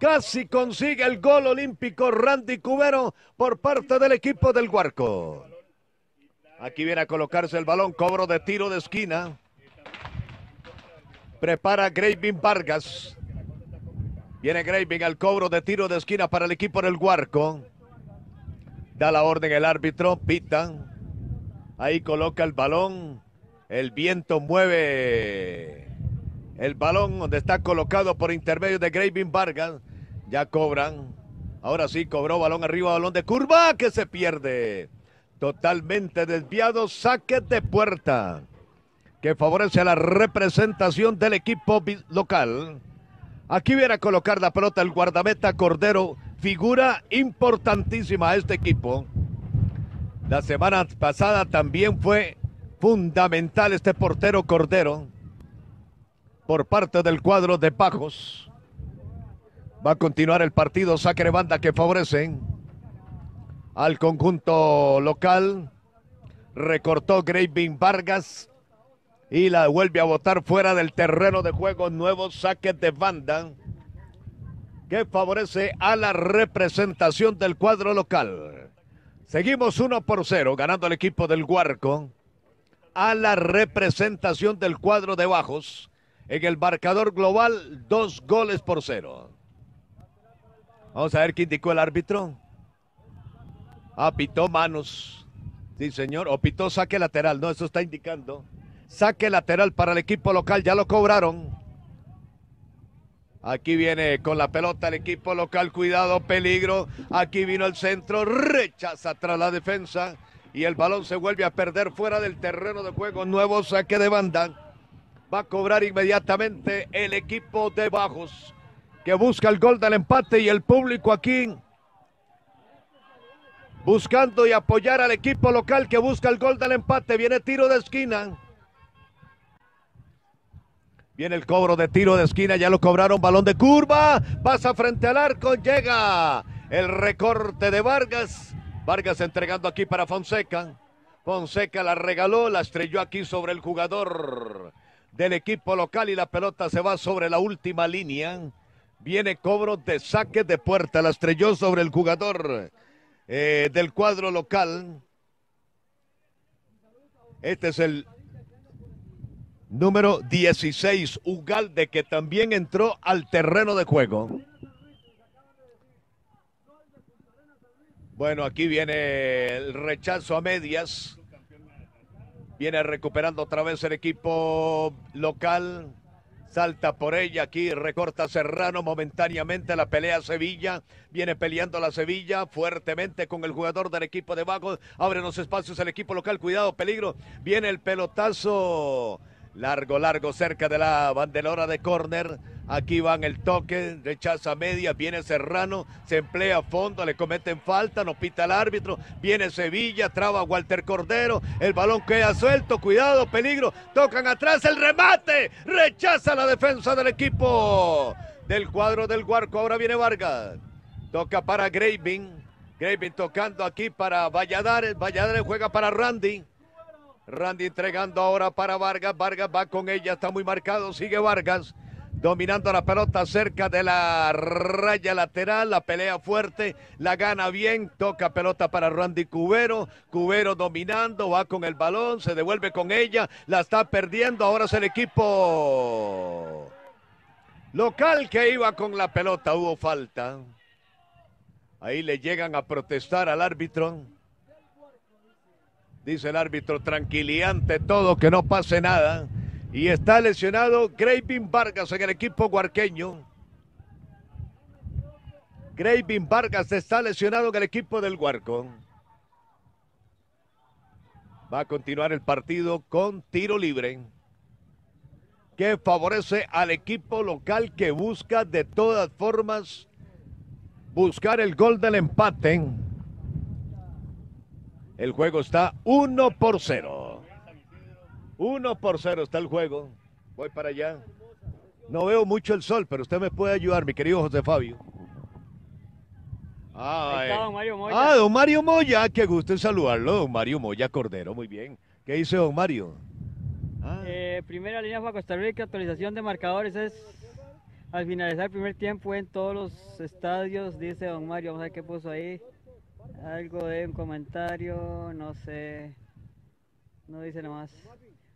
Casi consigue el gol olímpico Randy Cubero por parte del equipo del Huarco. Aquí viene a colocarse el balón, cobro de tiro de esquina. Prepara Graving Vargas. Viene Graving al cobro de tiro de esquina para el equipo del Huarco. Da la orden el árbitro, pita. Ahí coloca el balón. El viento mueve el balón donde está colocado por intermedio de Graving Vargas. Ya cobran. Ahora sí, cobró balón arriba, balón de curva que se pierde. Totalmente desviado, saque de puerta que favorece a la representación del equipo local. Aquí viene a colocar la pelota el guardameta Cordero, figura importantísima a este equipo. La semana pasada también fue fundamental este portero Cordero por parte del cuadro de Bajos. Va a continuar el partido, saque de banda que favorece al conjunto local. Recortó Graving Vargas y la vuelve a botar fuera del terreno de juego. Nuevos saques de banda que favorece a la representación del cuadro local. Seguimos 1 por 0, ganando el equipo del Huarco a la representación del cuadro de bajos. En el marcador global, dos goles por cero. Vamos a ver qué indicó el árbitro. Ah, pitó manos. Sí, señor. O pitó saque lateral. No, eso está indicando. Saque lateral para el equipo local, ya lo cobraron. Aquí viene con la pelota el equipo local, cuidado, peligro. Aquí vino el centro, rechaza tras la defensa y el balón se vuelve a perder fuera del terreno de juego. Nuevo saque de banda. Va a cobrar inmediatamente el equipo de Bajos que busca el gol del empate y el público aquí buscando y apoyar al equipo local que busca el gol del empate. Viene tiro de esquina. Viene el cobro de tiro de esquina, ya lo cobraron, balón de curva, pasa frente al arco, llega el recorte de Vargas. Vargas entregando aquí para Fonseca. Fonseca la regaló, la estrelló aquí sobre el jugador del equipo local y la pelota se va sobre la última línea. Viene cobro de saque de puerta, la estrelló sobre el jugador eh, del cuadro local. Este es el número 16, Ugalde, que también entró al terreno de juego. Bueno, aquí viene el rechazo a medias. Viene recuperando otra vez el equipo local. Salta por ella aquí, recorta Serrano momentáneamente la pelea Sevilla. Viene peleando la Sevilla fuertemente con el jugador del equipo de Bajo. Abre los espacios el equipo local, cuidado, peligro. Viene el pelotazo Largo, largo, cerca de la bandelora de córner. Aquí van el toque, rechaza media, viene Serrano, se emplea a fondo, le cometen falta, no pita el árbitro, viene Sevilla, traba Walter Cordero, el balón queda suelto, cuidado, peligro, tocan atrás el remate, rechaza la defensa del equipo del cuadro del Guarco, ahora viene Vargas, toca para Graving, Graving tocando aquí para Valladares, Valladares juega para Randy. Randy entregando ahora para Vargas. Vargas va con ella, está muy marcado. Sigue Vargas. dominando la pelota cerca de la raya lateral, la pelea fuerte, la gana bien, toca pelota para Randy Cubero, Cubero dominando, va con el balón, se devuelve con ella, la está perdiendo, ahora es el equipo local que iba con la pelota, hubo falta. Ahí le llegan a protestar al árbitro. Dice el árbitro, tranquiliante todo, que no pase nada. Y está lesionado Gravin Vargas en el equipo guarqueño. Gravin Vargas está lesionado en el equipo del Guarco. Va a continuar el partido con tiro libre que favorece al equipo local que busca de todas formas buscar el gol del empate. El juego está 1 por 0. 1 por 0 está el juego. Voy para allá. No veo mucho el sol, pero usted me puede ayudar, mi querido José Fabio. Ah, don Mario Moya. Ah, don Mario Moya, qué gusto en saludarlo, don Mario Moya Cordero, muy bien. ¿Qué dice don Mario? Ah. Eh, primera línea para Costa Rica, actualización de marcadores es al finalizar el primer tiempo en todos los estadios, dice don Mario, vamos a ver qué puso ahí. Algo de un comentario, no sé, no dice nada más.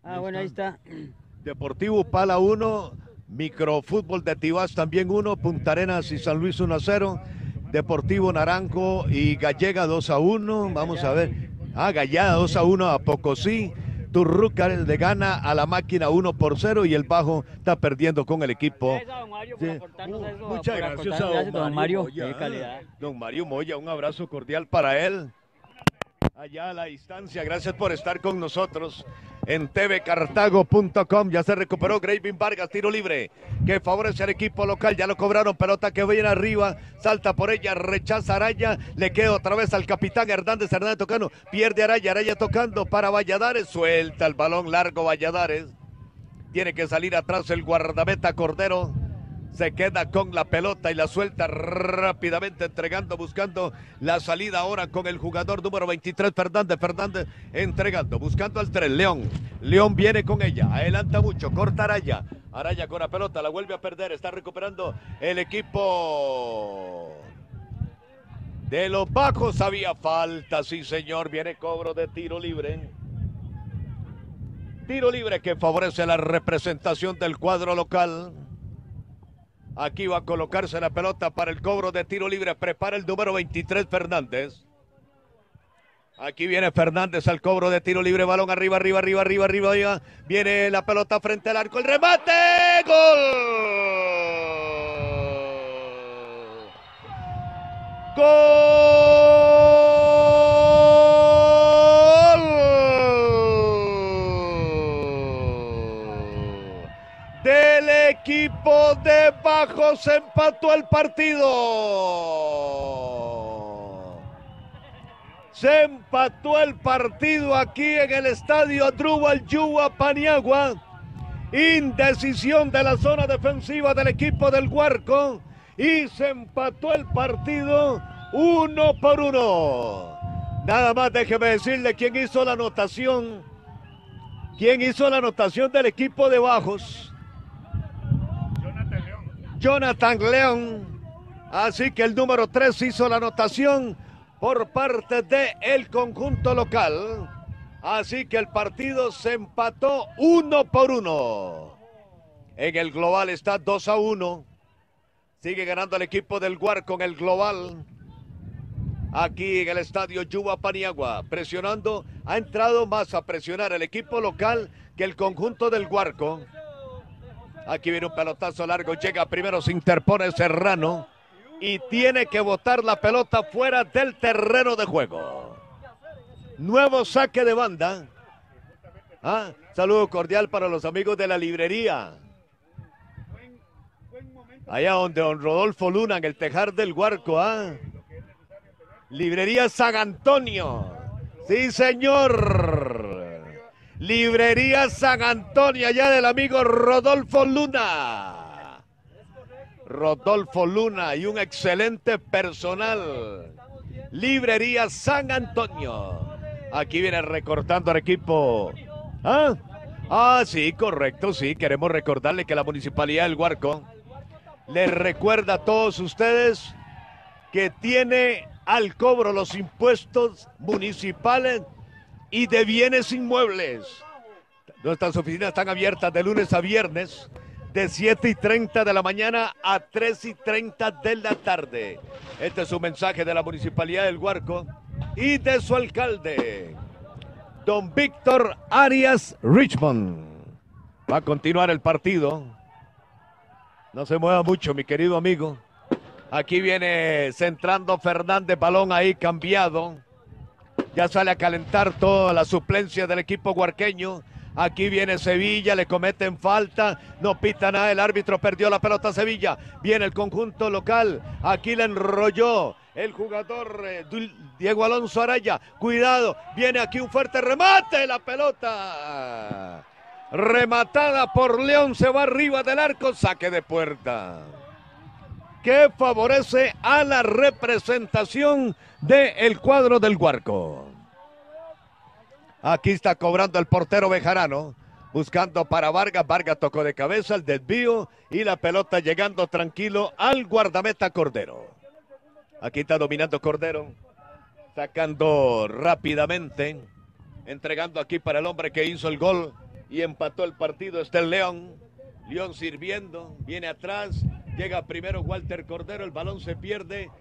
Ah, bueno, ahí está. Deportivo Pala 1, Microfútbol de Tibás también 1, Punta Arenas y San Luis 1 a 0, Deportivo Naranjo y Gallega 2 a 1, vamos a ver. Ah, Gallada 2 a 1 a Pocosí. Turruca le gana a la máquina 1 por 0 y el Bajo está perdiendo con el equipo. muchas gracias a don Mario. Don Mario Moya, un abrazo cordial para él allá a la distancia. Gracias por estar con nosotros en tvcartago.com. Ya se recuperó Graving Vargas, tiro libre, que favorece al equipo local. Ya lo cobraron, pelota que viene arriba, salta por ella, rechaza Araya, le queda otra vez al capitán Hernández, Hernández tocando, pierde Araya, Araya tocando para Valladares, suelta el balón largo Valladares. Tiene que salir atrás el guardameta Cordero se queda con la pelota y la suelta rápidamente entregando, buscando la salida ahora con el jugador número 23 Fernández, Fernández entregando, buscando al 3, León, León viene con ella, adelanta mucho, corta Araya, Araya con la pelota, la vuelve a perder, está recuperando el equipo de los bajos, había falta, sí señor, viene cobro de tiro libre. Tiro libre que favorece la representación del cuadro local. Aquí va a colocarse la pelota para el cobro de tiro libre. Prepara el número 23 Fernández. Aquí viene Fernández al cobro de tiro libre. Balón arriba, arriba, arriba, arriba, arriba. arriba. Viene la pelota frente al arco. El remate. Gol. Gol. Equipo de Bajos empató el partido. Se empató el partido aquí en el estadio Adrúbal Yuba Paniagua. Indecisión de la zona defensiva del equipo del Huarco. Y se empató el partido uno por uno. Nada más déjeme decirle quién hizo la anotación. ¿Quién hizo la anotación del equipo de Bajos? Jonathan León. Así que el número 3 hizo la anotación por parte del el conjunto local. Así que el partido se empató uno por uno. En el global está 2 a 1. Sigue ganando el equipo del Guar con el global. Aquí en el estadio Yuba Paniagua, presionando, ha entrado más a presionar el equipo local que el conjunto del Guarco. Aquí viene un pelotazo largo, llega primero, se interpone Serrano y tiene que botar la pelota fuera del terreno de juego. Nuevo saque de banda. Ah, saludo cordial para los amigos de la librería. Allá donde don Rodolfo Luna, en el tejar del Huarco, ¿ah? Librería San Antonio. Sí, señor. Librería San Antonio, allá del amigo Rodolfo Luna. Rodolfo Luna y un excelente personal. Librería San Antonio. Aquí viene recortando el equipo. ¿Ah? Ah, sí, correcto, sí. Queremos recordarle que la Municipalidad del Huarco les recuerda a todos ustedes que tiene al cobro los impuestos municipales y de bienes inmuebles. Nuestras oficinas están abiertas de lunes a viernes, de 7 y 30 de la mañana a 3 y 30 de la tarde. Este es un mensaje de la Municipalidad del Huarco y de su alcalde, don Víctor Arias Richmond. Va a continuar el partido. No se mueva mucho, mi querido amigo. Aquí viene centrando Fernández, balón ahí cambiado. Ya sale a calentar toda la suplencia del equipo huarqueño. Aquí viene Sevilla, le cometen falta, no pita nada, el árbitro perdió la pelota Sevilla. Viene el conjunto local, aquí le enrolló el jugador eh, Diego Alonso Araya. Cuidado, viene aquí un fuerte remate, la pelota rematada por León, se va arriba del arco, saque de puerta que favorece a la representación del cuadro del Huarco. Aquí está cobrando el portero Bejarano, buscando para Vargas. Vargas tocó de cabeza el desvío y la pelota llegando tranquilo al guardameta Cordero. Aquí está dominando Cordero, sacando rápidamente, entregando aquí para el hombre que hizo el gol y empató el partido. Está el León. León sirviendo, viene atrás, Llega primero Walter Cordero, el balón se pierde.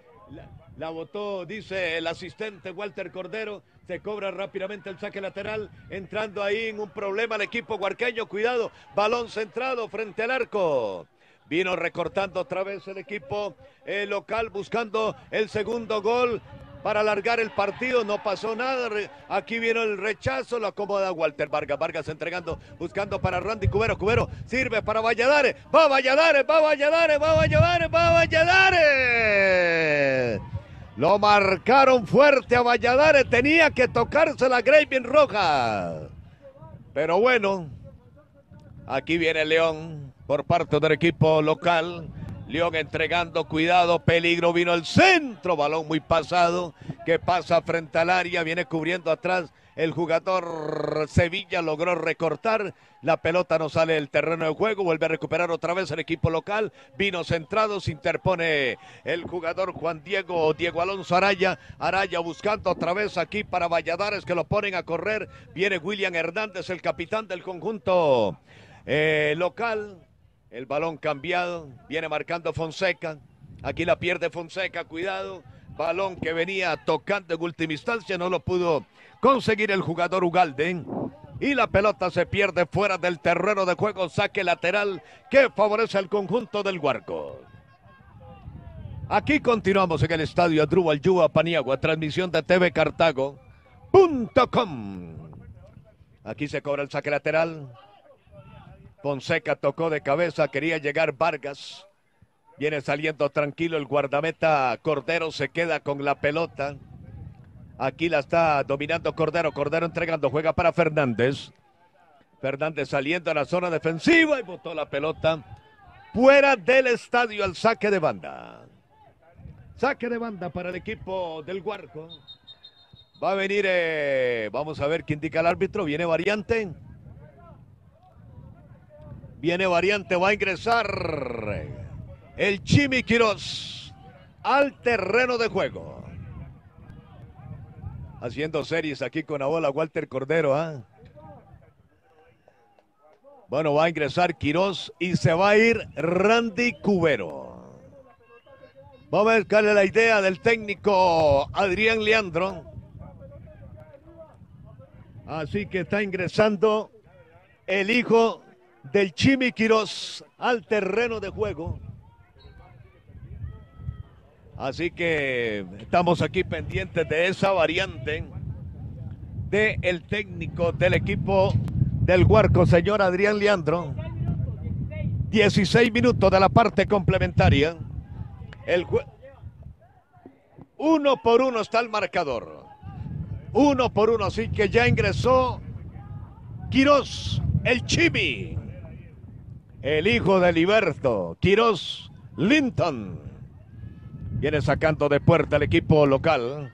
Votó, dice el asistente Walter Cordero. Se cobra rápidamente el saque lateral. Entrando ahí en un problema el equipo huarqueño. Cuidado, balón centrado frente al arco. Vino recortando otra vez el equipo eh, local buscando el segundo gol para alargar el partido. No pasó nada. Aquí vino el rechazo. Lo acomoda Walter Vargas. Vargas entregando, buscando para Randy Cubero. Cubero sirve para Valladares. Va Valladares, va Valladares, va Valladares, va Valladares. Lo marcaron fuerte a Valladares. Tenía que tocarse la bien roja. Pero bueno, aquí viene León por parte del equipo local. León entregando cuidado, peligro, vino el centro, balón muy pasado que pasa frente al área, viene cubriendo atrás el jugador Sevilla, logró recortar, la pelota no sale del terreno de juego, vuelve a recuperar otra vez el equipo local, vino centrado, se interpone el jugador Juan Diego, Diego Alonso Araya, Araya buscando otra vez aquí para Valladares que lo ponen a correr, viene William Hernández, el capitán del conjunto eh, local, el balón cambiado. Viene marcando Fonseca. Aquí la pierde Fonseca. Cuidado. Balón que venía tocando en última instancia. No lo pudo conseguir el jugador Ugalde. Y la pelota se pierde fuera del terreno de juego. Saque lateral que favorece al conjunto del Huarco. Aquí continuamos en el estadio Adrúbal Yuba Paniagua. Transmisión de TV Cartago.com. Aquí se cobra el saque lateral. Fonseca tocó de cabeza, quería llegar Vargas. Viene saliendo tranquilo el guardameta Cordero, se queda con la pelota. Aquí la está dominando Cordero, Cordero entregando, juega para Fernández. Fernández saliendo a la zona defensiva y botó la pelota fuera del estadio al saque de banda. Saque de banda para el equipo del Guarco. Va a venir, eh, vamos a ver qué indica el árbitro, viene variante. Viene variante, va a ingresar el Chimi Quiroz al terreno de juego. Haciendo series aquí con la bola Walter Cordero. ¿ah? Bueno, va a ingresar Quiroz y se va a ir Randy Cubero. Vamos a ver la idea del técnico Adrián Leandro. Así que está ingresando el hijo del Chimi Quirós al terreno de juego. Así que estamos aquí pendientes de esa variante de el técnico del equipo del Huarco, señor Adrián Leandro. 16 minutos de la parte complementaria. El uno por uno está el marcador. Uno por uno, así que ya ingresó Quirós, el Chimi el hijo de Liberto, Quiroz Linton. Viene sacando de puerta el equipo local.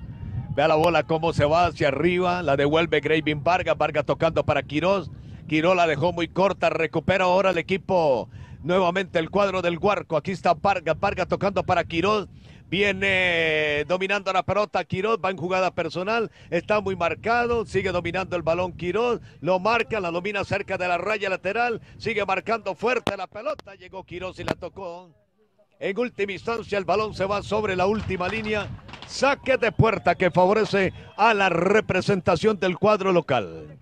Vea la bola cómo se va hacia arriba. La devuelve Graving Vargas. Vargas tocando para Quiroz. Quiró la dejó muy corta. Recupera ahora el equipo. Nuevamente el cuadro del Huarco. Aquí está Parga. Parga tocando para Quiroz. Viene dominando la pelota Quiroz, va en jugada personal, está muy marcado, sigue dominando el balón Quiroz, lo marca, la domina cerca de la raya lateral, sigue marcando fuerte la pelota, llegó Quiroz y la tocó. En última instancia el balón se va sobre la última línea, saque de puerta que favorece a la representación del cuadro local.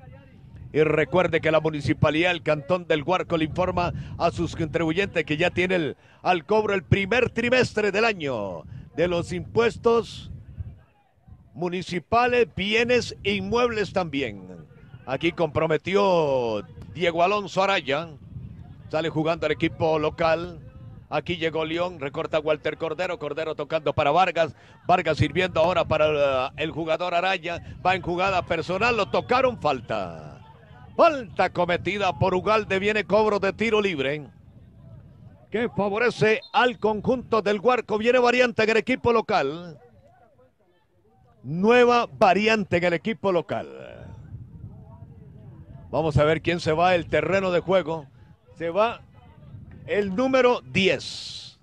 Y recuerde que la municipalidad, el cantón del Huarco, le informa a sus contribuyentes que ya tiene el, al cobro el primer trimestre del año de los impuestos municipales, bienes e inmuebles también. Aquí comprometió Diego Alonso Araya, sale jugando el equipo local. Aquí llegó León, recorta Walter Cordero, Cordero tocando para Vargas, Vargas sirviendo ahora para uh, el jugador Araya, va en jugada personal, lo tocaron, falta. Falta cometida por Ugalde, viene cobro de tiro libre que favorece al conjunto del Huarco. Viene variante en el equipo local. Nueva variante en el equipo local. Vamos a ver quién se va el terreno de juego. Se va el número 10.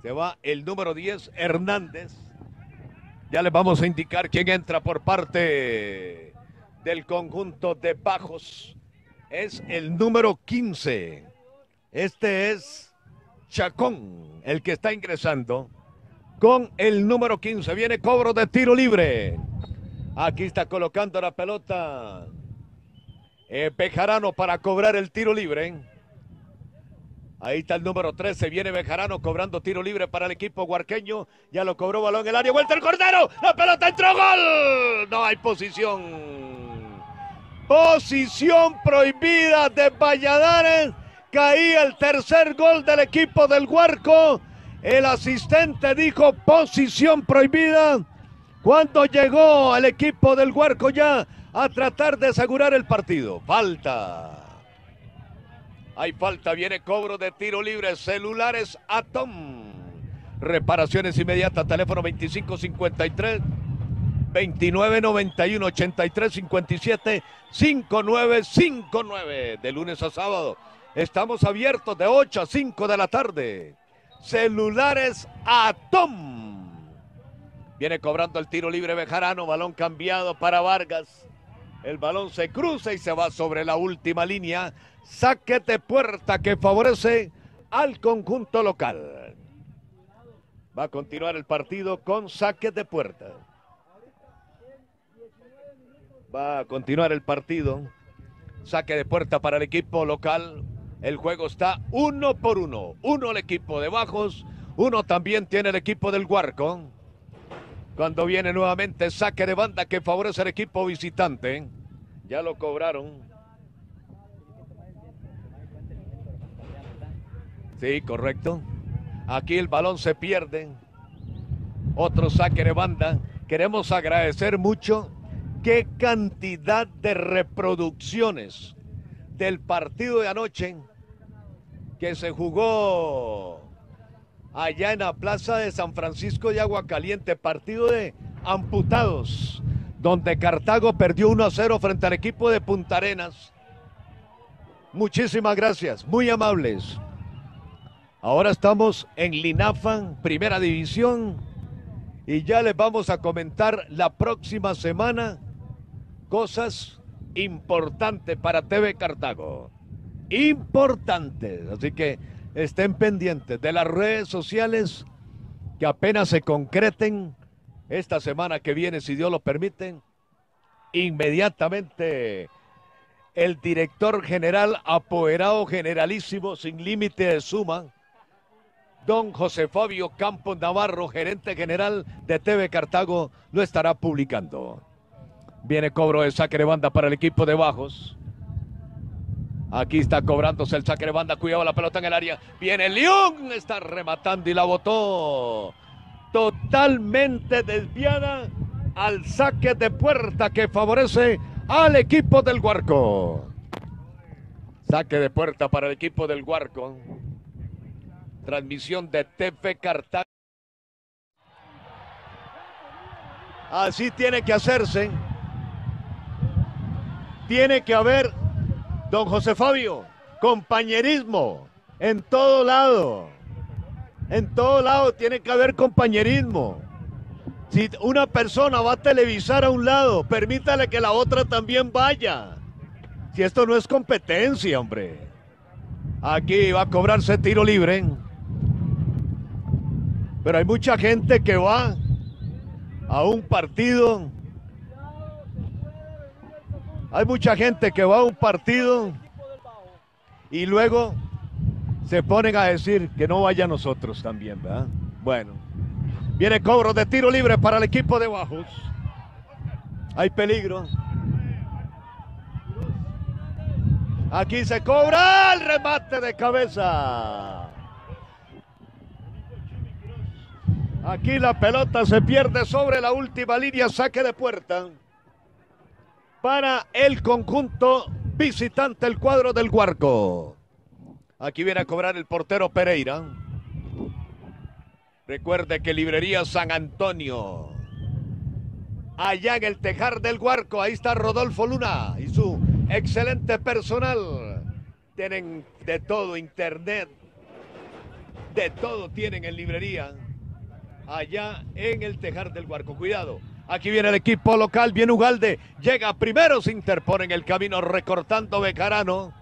Se va el número 10, Hernández. Ya les vamos a indicar quién entra por parte del conjunto de Bajos. Es el número 15. Este es Chacón, el que está ingresando con el número 15. Viene cobro de tiro libre. Aquí está colocando la pelota eh, Bejarano para cobrar el tiro libre. Ahí está el número 13. Viene Bejarano cobrando tiro libre para el equipo huarqueño. Ya lo cobró balón el área. Vuelta el cordero. La pelota entró. Gol. No hay posición. Posición prohibida de Valladares Caía el tercer gol del equipo del Huarco. El asistente dijo posición prohibida. Cuando llegó el equipo del Huarco ya a tratar de asegurar el partido. Falta. Hay falta, viene cobro de tiro libre. Celulares Atom. Reparaciones inmediatas, teléfono 2553 2991 8357 5959 de lunes a sábado Estamos abiertos de 8 a 5 de la tarde. Celulares Atom. Viene cobrando el tiro libre Bejarano, balón cambiado para Vargas. El balón se cruza y se va sobre la última línea. Saque de puerta que favorece al conjunto local. Va a continuar el partido con saque de puerta. Va a continuar el partido. Saque de puerta para el equipo local. El juego está uno por uno. Uno el equipo de Bajos, uno también tiene el equipo del Huarco. Cuando viene nuevamente saque de banda que favorece al equipo visitante. Ya lo cobraron. Sí, correcto. Aquí el balón se pierde. Otro saque de banda. Queremos agradecer mucho qué cantidad de reproducciones del partido de anoche que se jugó allá en la plaza de San Francisco de Agua Caliente, partido de amputados, donde Cartago perdió 1 a 0 frente al equipo de Punta Arenas. Muchísimas gracias, muy amables. Ahora estamos en Linafan, primera división, y ya les vamos a comentar la próxima semana cosas importante para TV Cartago. Importante. Así que estén pendientes de las redes sociales que apenas se concreten esta semana que viene, si Dios lo permite. Inmediatamente el director general apoderado generalísimo sin límite de suma, don José Fabio Campos Navarro, gerente general de TV Cartago, lo estará publicando. Viene cobro de saque banda para el equipo de Bajos. Aquí está cobrándose el saque de banda. Cuidado la pelota en el área. Viene León. Está rematando y la botó. Totalmente desviada al saque de puerta que favorece al equipo del Huarco. Saque de puerta para el equipo del Huarco. Transmisión de TV Cartago. Así tiene que hacerse. Tiene que haber, don José Fabio, compañerismo en todo lado. En todo lado tiene que haber compañerismo. Si una persona va a televisar a un lado, permítale que la otra también vaya. Si esto no es competencia, hombre. Aquí va a cobrarse tiro libre. Pero hay mucha gente que va a un partido. Hay mucha gente que va a un partido y luego se ponen a decir que no vaya nosotros también, ¿verdad? Bueno, viene cobro de tiro libre para el equipo de Bajos. Hay peligro. Aquí se cobra el remate de cabeza. Aquí la pelota se pierde sobre la última línea, saque de puerta para el conjunto visitante, el cuadro del Guarco. Aquí viene a cobrar el portero Pereira. Recuerde que Librería San Antonio. Allá en el Tejar del Guarco, ahí está Rodolfo Luna y su excelente personal. Tienen de todo, internet, de todo tienen en librería. Allá en el Tejar del Guarco. Cuidado. Aquí viene el equipo local, viene Ugalde, llega primero, se interpone en el camino recortando Becarano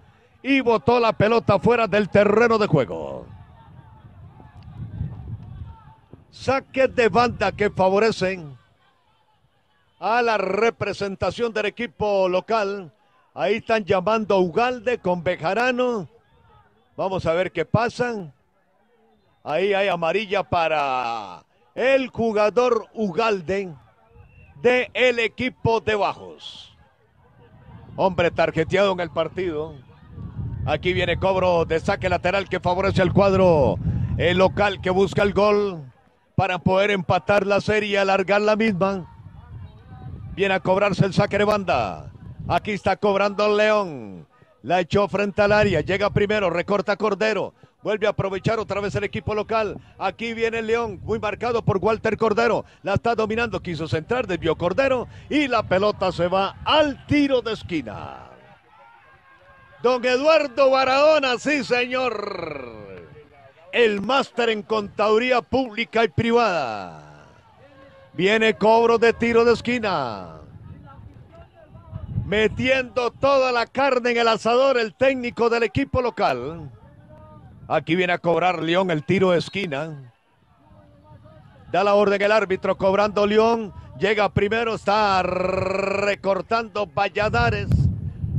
y botó la pelota fuera del terreno de juego. Saques de banda que favorecen a la representación del equipo local. Ahí están llamando a Ugalde con Bejarano. Vamos a ver qué pasa. Ahí hay amarilla para el jugador Ugalde de el equipo de Bajos. Hombre tarjeteado en el partido. Aquí viene cobro de saque lateral que favorece al cuadro el local que busca el gol para poder empatar la serie y alargar la misma. Viene a cobrarse el saque de banda. Aquí está cobrando el León. La echó frente al área. Llega primero, recorta Cordero. Vuelve a aprovechar otra vez el equipo local. Aquí viene el León, muy marcado por Walter Cordero. La está dominando, quiso centrar, desvió Cordero y la pelota se va al tiro de esquina. Don Eduardo Barahona, sí señor. El máster en contaduría pública y privada. Viene cobro de tiro de esquina. Metiendo toda la carne en el asador el técnico del equipo local. Aquí viene a cobrar León el tiro de esquina. Da la orden el árbitro cobrando León. Llega primero, está recortando Valladares.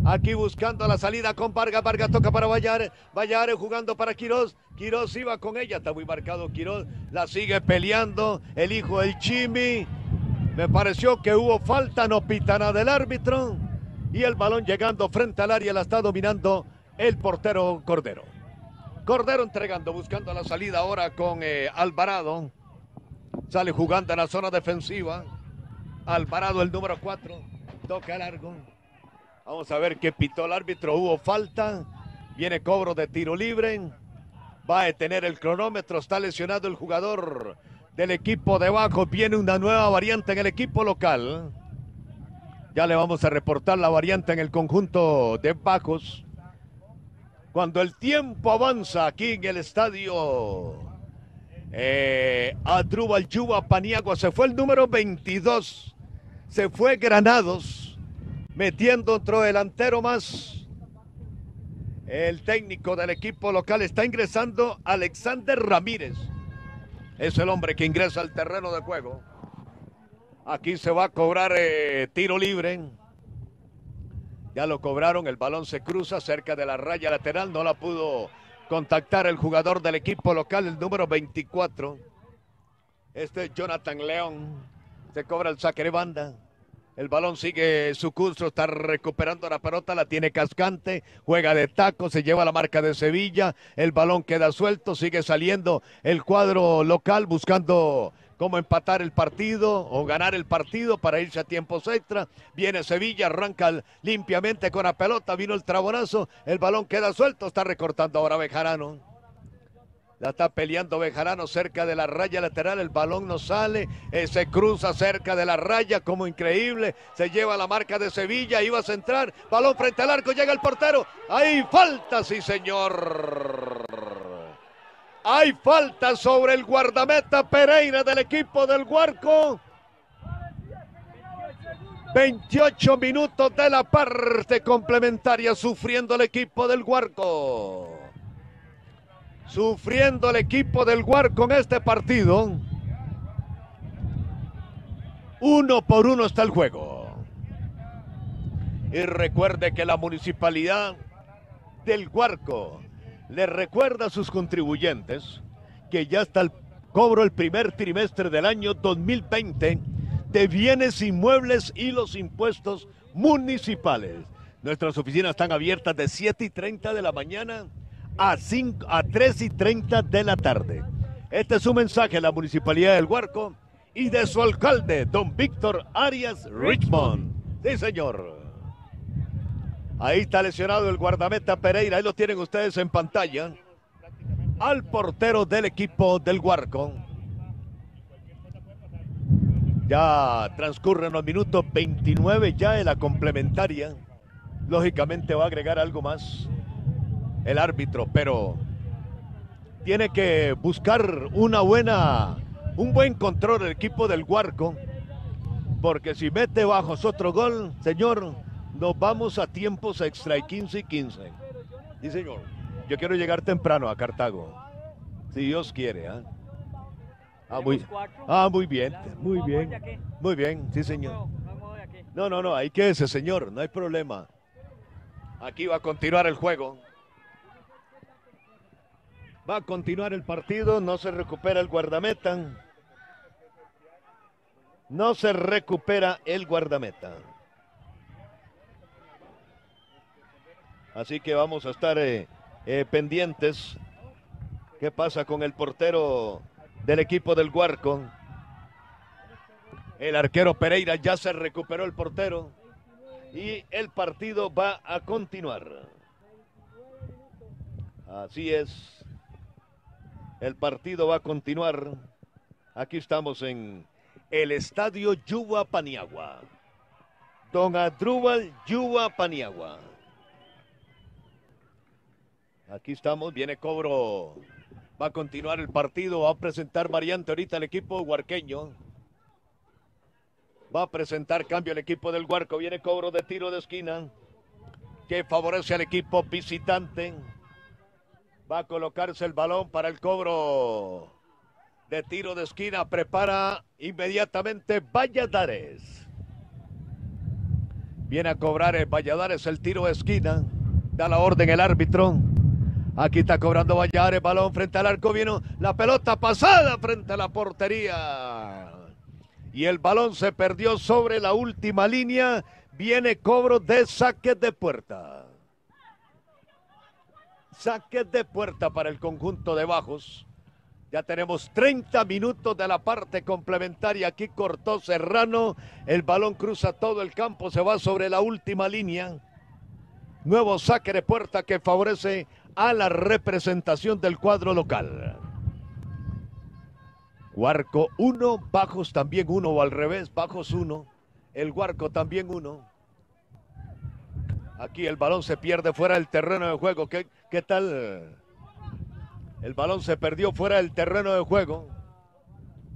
Aquí buscando la salida con Vargas. Vargas toca para Vallares. Vallares jugando para Quirós. Quirós iba con ella. Está muy marcado Quirós. La sigue peleando el hijo del Chimi. Me pareció que hubo falta, no pitana del árbitro. Y el balón llegando frente al área la está dominando el portero Cordero. Cordero entregando, buscando la salida ahora con eh, Alvarado. Sale jugando en la zona defensiva. Alvarado, el número 4. Toca largo. Vamos a ver qué pitó el árbitro. Hubo falta. Viene cobro de tiro libre. Va a detener el cronómetro. Está lesionado el jugador del equipo de bajo. Viene una nueva variante en el equipo local. Ya le vamos a reportar la variante en el conjunto de bajos. Cuando el tiempo avanza aquí en el estadio eh, Adrúbal Yuba Paniagua, se fue el número 22. Se fue Granados, metiendo otro delantero más. El técnico del equipo local está ingresando Alexander Ramírez. Es el hombre que ingresa al terreno de juego. Aquí se va a cobrar eh, tiro libre. Ya lo cobraron, el balón se cruza cerca de la raya lateral, no la pudo contactar el jugador del equipo local, el número 24. Este es Jonathan León. Se cobra el saque de banda. El balón sigue su curso, está recuperando la pelota, la tiene cascante, juega de taco, se lleva la marca de Sevilla, el balón queda suelto, sigue saliendo el cuadro local buscando cómo empatar el partido o ganar el partido para irse a tiempos extra. Viene Sevilla, arranca limpiamente con la pelota, vino el trabonazo, el balón queda suelto, está recortando ahora Bejarano. La está peleando Bejarano cerca de la raya lateral. El balón no sale. Eh, se cruza cerca de la raya como increíble. Se lleva la marca de Sevilla. Iba a centrar. Balón frente al arco. Llega el portero. Hay falta, sí señor. Hay falta sobre el guardameta Pereira del equipo del Huarco. 28 minutos de la parte complementaria sufriendo el equipo del Huarco. Sufriendo el equipo del Huarco en este partido. Uno por uno está el juego. Y recuerde que la municipalidad del Huarco le recuerda a sus contribuyentes que ya está el cobro el primer trimestre del año 2020 de bienes inmuebles y los impuestos municipales. Nuestras oficinas están abiertas de 7 y 30 de la mañana a, 5, a 3 y 30 de la tarde. Este es un mensaje a la Municipalidad del Huarco y de su alcalde, don Víctor Arias Richmond. Sí, señor. Ahí está lesionado el guardameta Pereira. Ahí lo tienen ustedes en pantalla. Al portero del equipo del Huarco. Ya transcurren los minutos 29 ya en la complementaria. Lógicamente va a agregar algo más el árbitro, pero tiene que buscar una buena, un buen control el equipo del Huarco. Porque si mete bajo otro gol, señor, nos vamos a tiempos extra y 15 y 15. Sí, señor. Yo quiero llegar temprano a Cartago. Si Dios quiere, ¿ah? Ah, muy, ah, muy bien, muy bien. Muy bien, sí, señor. No, no, no, ahí quédese, señor, no hay problema. Aquí va a continuar el juego. Va a continuar el partido, no se recupera el guardameta. No se recupera el guardameta. Así que vamos a estar eh, eh, pendientes. ¿Qué pasa con el portero del equipo del Huarco? El arquero Pereira ya se recuperó el portero y el partido va a continuar. Así es. El partido va a continuar. Aquí estamos en el estadio Yuba Paniagua. Don Adrúbal Yuba Paniagua. Aquí estamos, viene cobro. Va a continuar el partido, va a presentar variante ahorita el equipo huarqueño. Va a presentar cambio el equipo del Huarco. Viene cobro de tiro de esquina que favorece al equipo visitante. Va a colocarse el balón para el cobro de tiro de esquina. Prepara inmediatamente Valladares. Viene a cobrar el Valladares el tiro de esquina. Da la orden el árbitro. Aquí está cobrando Valladares, balón frente al arco, vino la pelota pasada frente a la portería. Y el balón se perdió sobre la última línea. Viene cobro de saque de puerta. Saque de puerta para el conjunto de bajos. Ya tenemos 30 minutos de la parte complementaria. Aquí cortó Serrano. El balón cruza todo el campo. Se va sobre la última línea. Nuevo saque de puerta que favorece a la representación del cuadro local. Huarco 1, Bajos también 1 o al revés, Bajos 1, el Huarco también 1. Aquí el balón se pierde fuera del terreno de juego. ¿Qué, ¿Qué tal? El balón se perdió fuera del terreno de juego.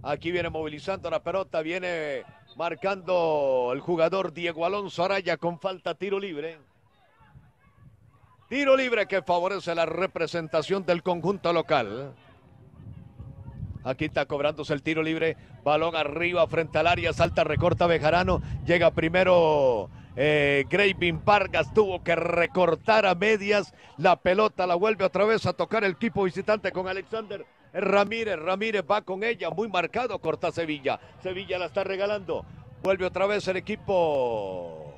Aquí viene movilizando la pelota, viene marcando el jugador Diego Alonso Araya con falta tiro libre. Tiro libre que favorece la representación del conjunto local. Aquí está cobrándose el tiro libre. Balón arriba frente al área. Salta, recorta Bejarano. Llega primero eh, Graving Vargas. Tuvo que recortar a medias. La pelota la vuelve otra vez a tocar el equipo visitante con Alexander Ramírez. Ramírez va con ella. Muy marcado. Corta Sevilla. Sevilla la está regalando. Vuelve otra vez el equipo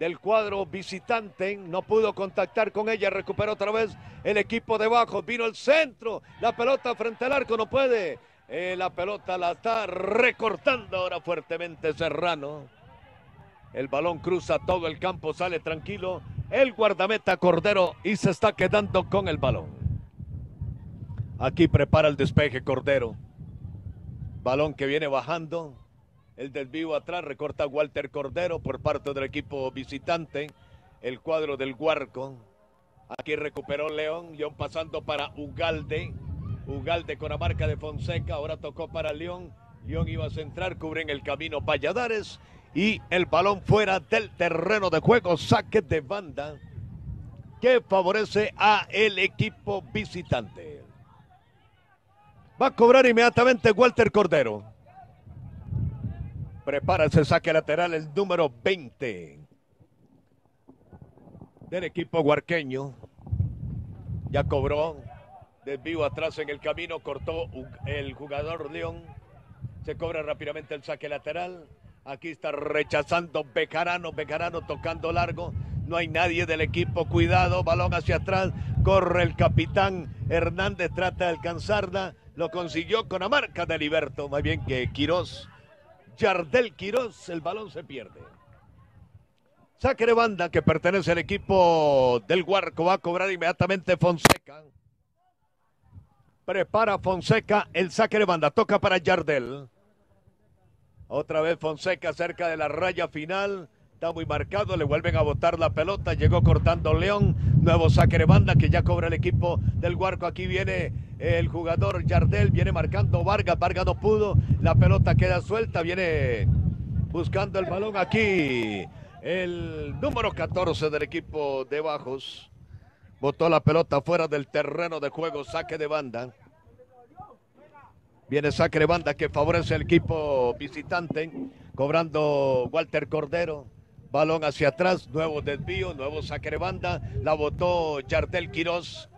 del cuadro visitante. No pudo contactar con ella. Recuperó otra vez el equipo debajo. Vino el centro. La pelota frente al arco. No puede. Eh, la pelota la está recortando ahora fuertemente Serrano. El balón cruza todo el campo. Sale tranquilo. El guardameta Cordero y se está quedando con el balón. Aquí prepara el despeje Cordero. Balón que viene bajando. El del vivo atrás recorta Walter Cordero por parte del equipo visitante. El cuadro del Huarco. Aquí recuperó León. León pasando para Ugalde. Ugalde con la marca de Fonseca. Ahora tocó para León. León iba a centrar. Cubren el camino Valladares. Y el balón fuera del terreno de juego. Saque de banda que favorece a el equipo visitante. Va a cobrar inmediatamente Walter Cordero. Prepara ese saque lateral el número 20 del equipo huarqueño. Ya cobró. Desvío atrás en el camino. Cortó el jugador León. Se cobra rápidamente el saque lateral. Aquí está rechazando Bejarano. Bejarano tocando largo. No hay nadie del equipo. Cuidado. Balón hacia atrás. Corre el capitán Hernández. Trata de alcanzarla. Lo consiguió con la marca de Liberto. Más bien que Quirós. Yardel Quirós. El balón se pierde. Saque de banda que pertenece al equipo del Huarco. Va a cobrar inmediatamente Fonseca. Prepara Fonseca el saque banda. Toca para Yardel. Otra vez Fonseca cerca de la raya final. Está muy marcado, le vuelven a botar la pelota. Llegó cortando León. Nuevo saque banda que ya cobra el equipo del Huarco. Aquí viene el jugador Yardel. Viene marcando Vargas. Vargas no pudo. La pelota queda suelta. Viene buscando el balón aquí. El número 14 del equipo de Bajos. Botó la pelota fuera del terreno de juego. Saque de banda. Viene saque de banda que favorece al equipo visitante. Cobrando Walter Cordero. Balón hacia atrás, nuevo desvío, nuevo saque de banda. La botó Yardel Quirós.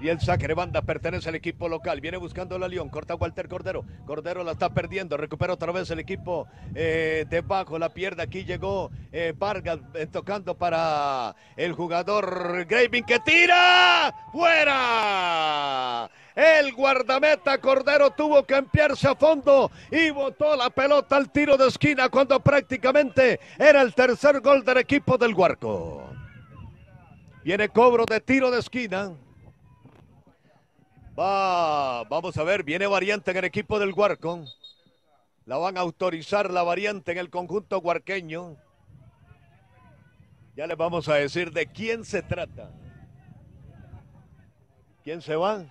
Y el saque de banda pertenece al equipo local. Viene buscando la León. Corta Walter Cordero. Cordero la está perdiendo. Recupera otra vez el equipo eh, debajo. La pierde. Aquí llegó eh, Vargas eh, tocando para el jugador Graving que tira. ¡Fuera! El guardameta Cordero tuvo que empiarse a fondo y botó la pelota al tiro de esquina cuando prácticamente era el tercer gol del equipo del Huarco. Viene cobro de tiro de esquina. Va, vamos a ver, viene variante en el equipo del Huarco. La van a autorizar la variante en el conjunto huarqueño. Ya les vamos a decir de quién se trata. ¿Quién se va?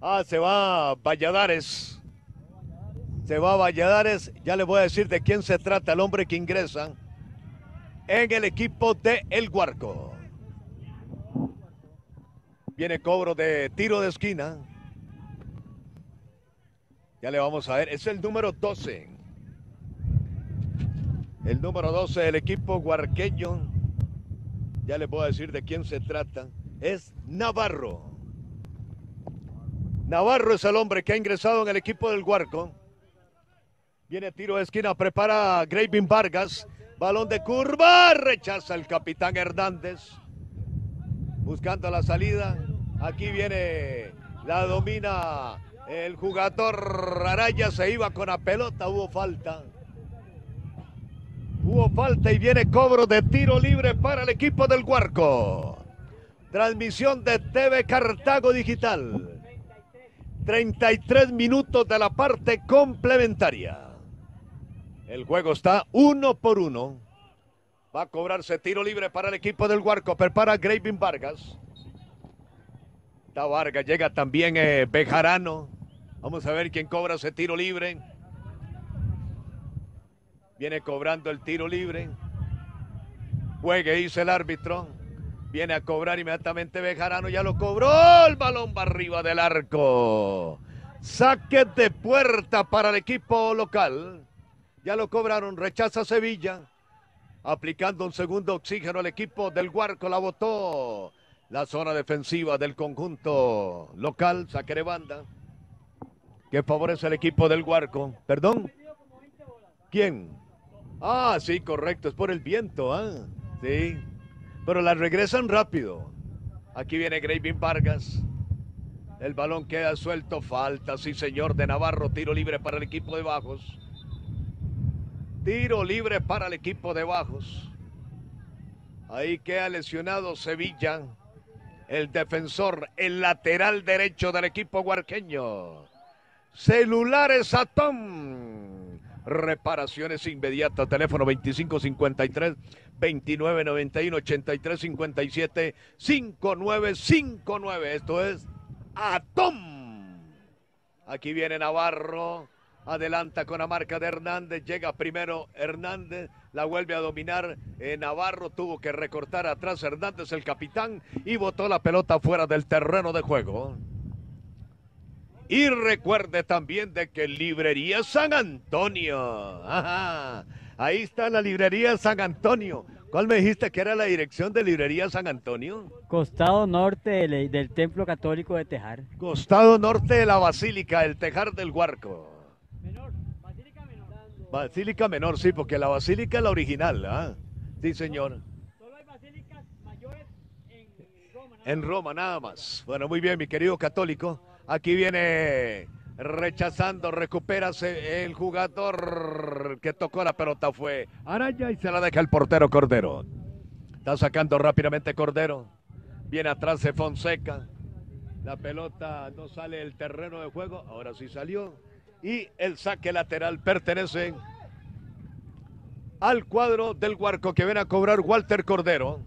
Ah, se va Valladares. Se va Valladares. Ya les voy a decir de quién se trata el hombre que ingresa en el equipo de El Huarco. Viene cobro de tiro de esquina. Ya le vamos a ver. Es el número 12. El número 12 del equipo huarqueño. Ya les a decir de quién se trata. Es Navarro. Navarro es el hombre que ha ingresado en el equipo del Huarco. Viene tiro de esquina, prepara Graving Vargas. Balón de curva, rechaza el capitán Hernández buscando la salida. Aquí viene, la domina el jugador Araya, se iba con la pelota, hubo falta. Hubo falta y viene cobro de tiro libre para el equipo del Huarco. Transmisión de TV Cartago Digital. 33 minutos de la parte complementaria. El juego está uno por uno. Va a cobrarse tiro libre para el equipo del Huarco. Prepara Graving Vargas. Está Vargas, llega también eh, Bejarano. Vamos a ver quién cobra ese tiro libre. Viene cobrando el tiro libre. Juegue, dice el árbitro. Viene a cobrar inmediatamente Bejarano. Ya lo cobró. El balón va arriba del arco. Saque de puerta para el equipo local. Ya lo cobraron. Rechaza Sevilla aplicando un segundo oxígeno al equipo del Huarco, la botó la zona defensiva del conjunto local, saque de banda, que favorece al equipo del Huarco. ¿Perdón? ¿Quién? Ah, sí, correcto, es por el viento, ah, sí. Pero la regresan rápido. Aquí viene Graving Vargas. El balón queda suelto, falta, sí señor, de Navarro, tiro libre para el equipo de Bajos. Tiro libre para el equipo de Bajos. Ahí queda lesionado Sevilla. el defensor, el lateral derecho del equipo huarqueño. Celulares Atom. Reparaciones inmediatas. Teléfono 2553 2991 8357 5959. Esto es Atom. Aquí viene Navarro. Adelanta con la marca de Hernández. Llega primero Hernández. La vuelve a dominar. Eh, Navarro tuvo que recortar atrás Hernández, el capitán, y botó la pelota fuera del terreno de juego. Y recuerde también de que Librería San Antonio. Ahí está la Librería San Antonio. ¿Cuál me dijiste que era la dirección de Librería San Antonio? Costado norte del, del Templo Católico de Tejar. Costado norte de la Basílica, el Tejar del Huarco. Basílica Menor. Sí, porque la Basílica es la original, ¿ah? Sí, señor. Solo hay basílicas mayores en Roma. en Roma, nada más. Bueno, muy bien, mi querido católico. Aquí viene rechazando, recupérase el jugador que tocó la pelota fue Araya y se la deja el portero Cordero. Está sacando rápidamente Cordero. Viene atrás de Fonseca. La pelota no sale del terreno de juego. Ahora sí salió. Y el saque lateral pertenece al cuadro del Huarco que viene a cobrar Walter Cordero.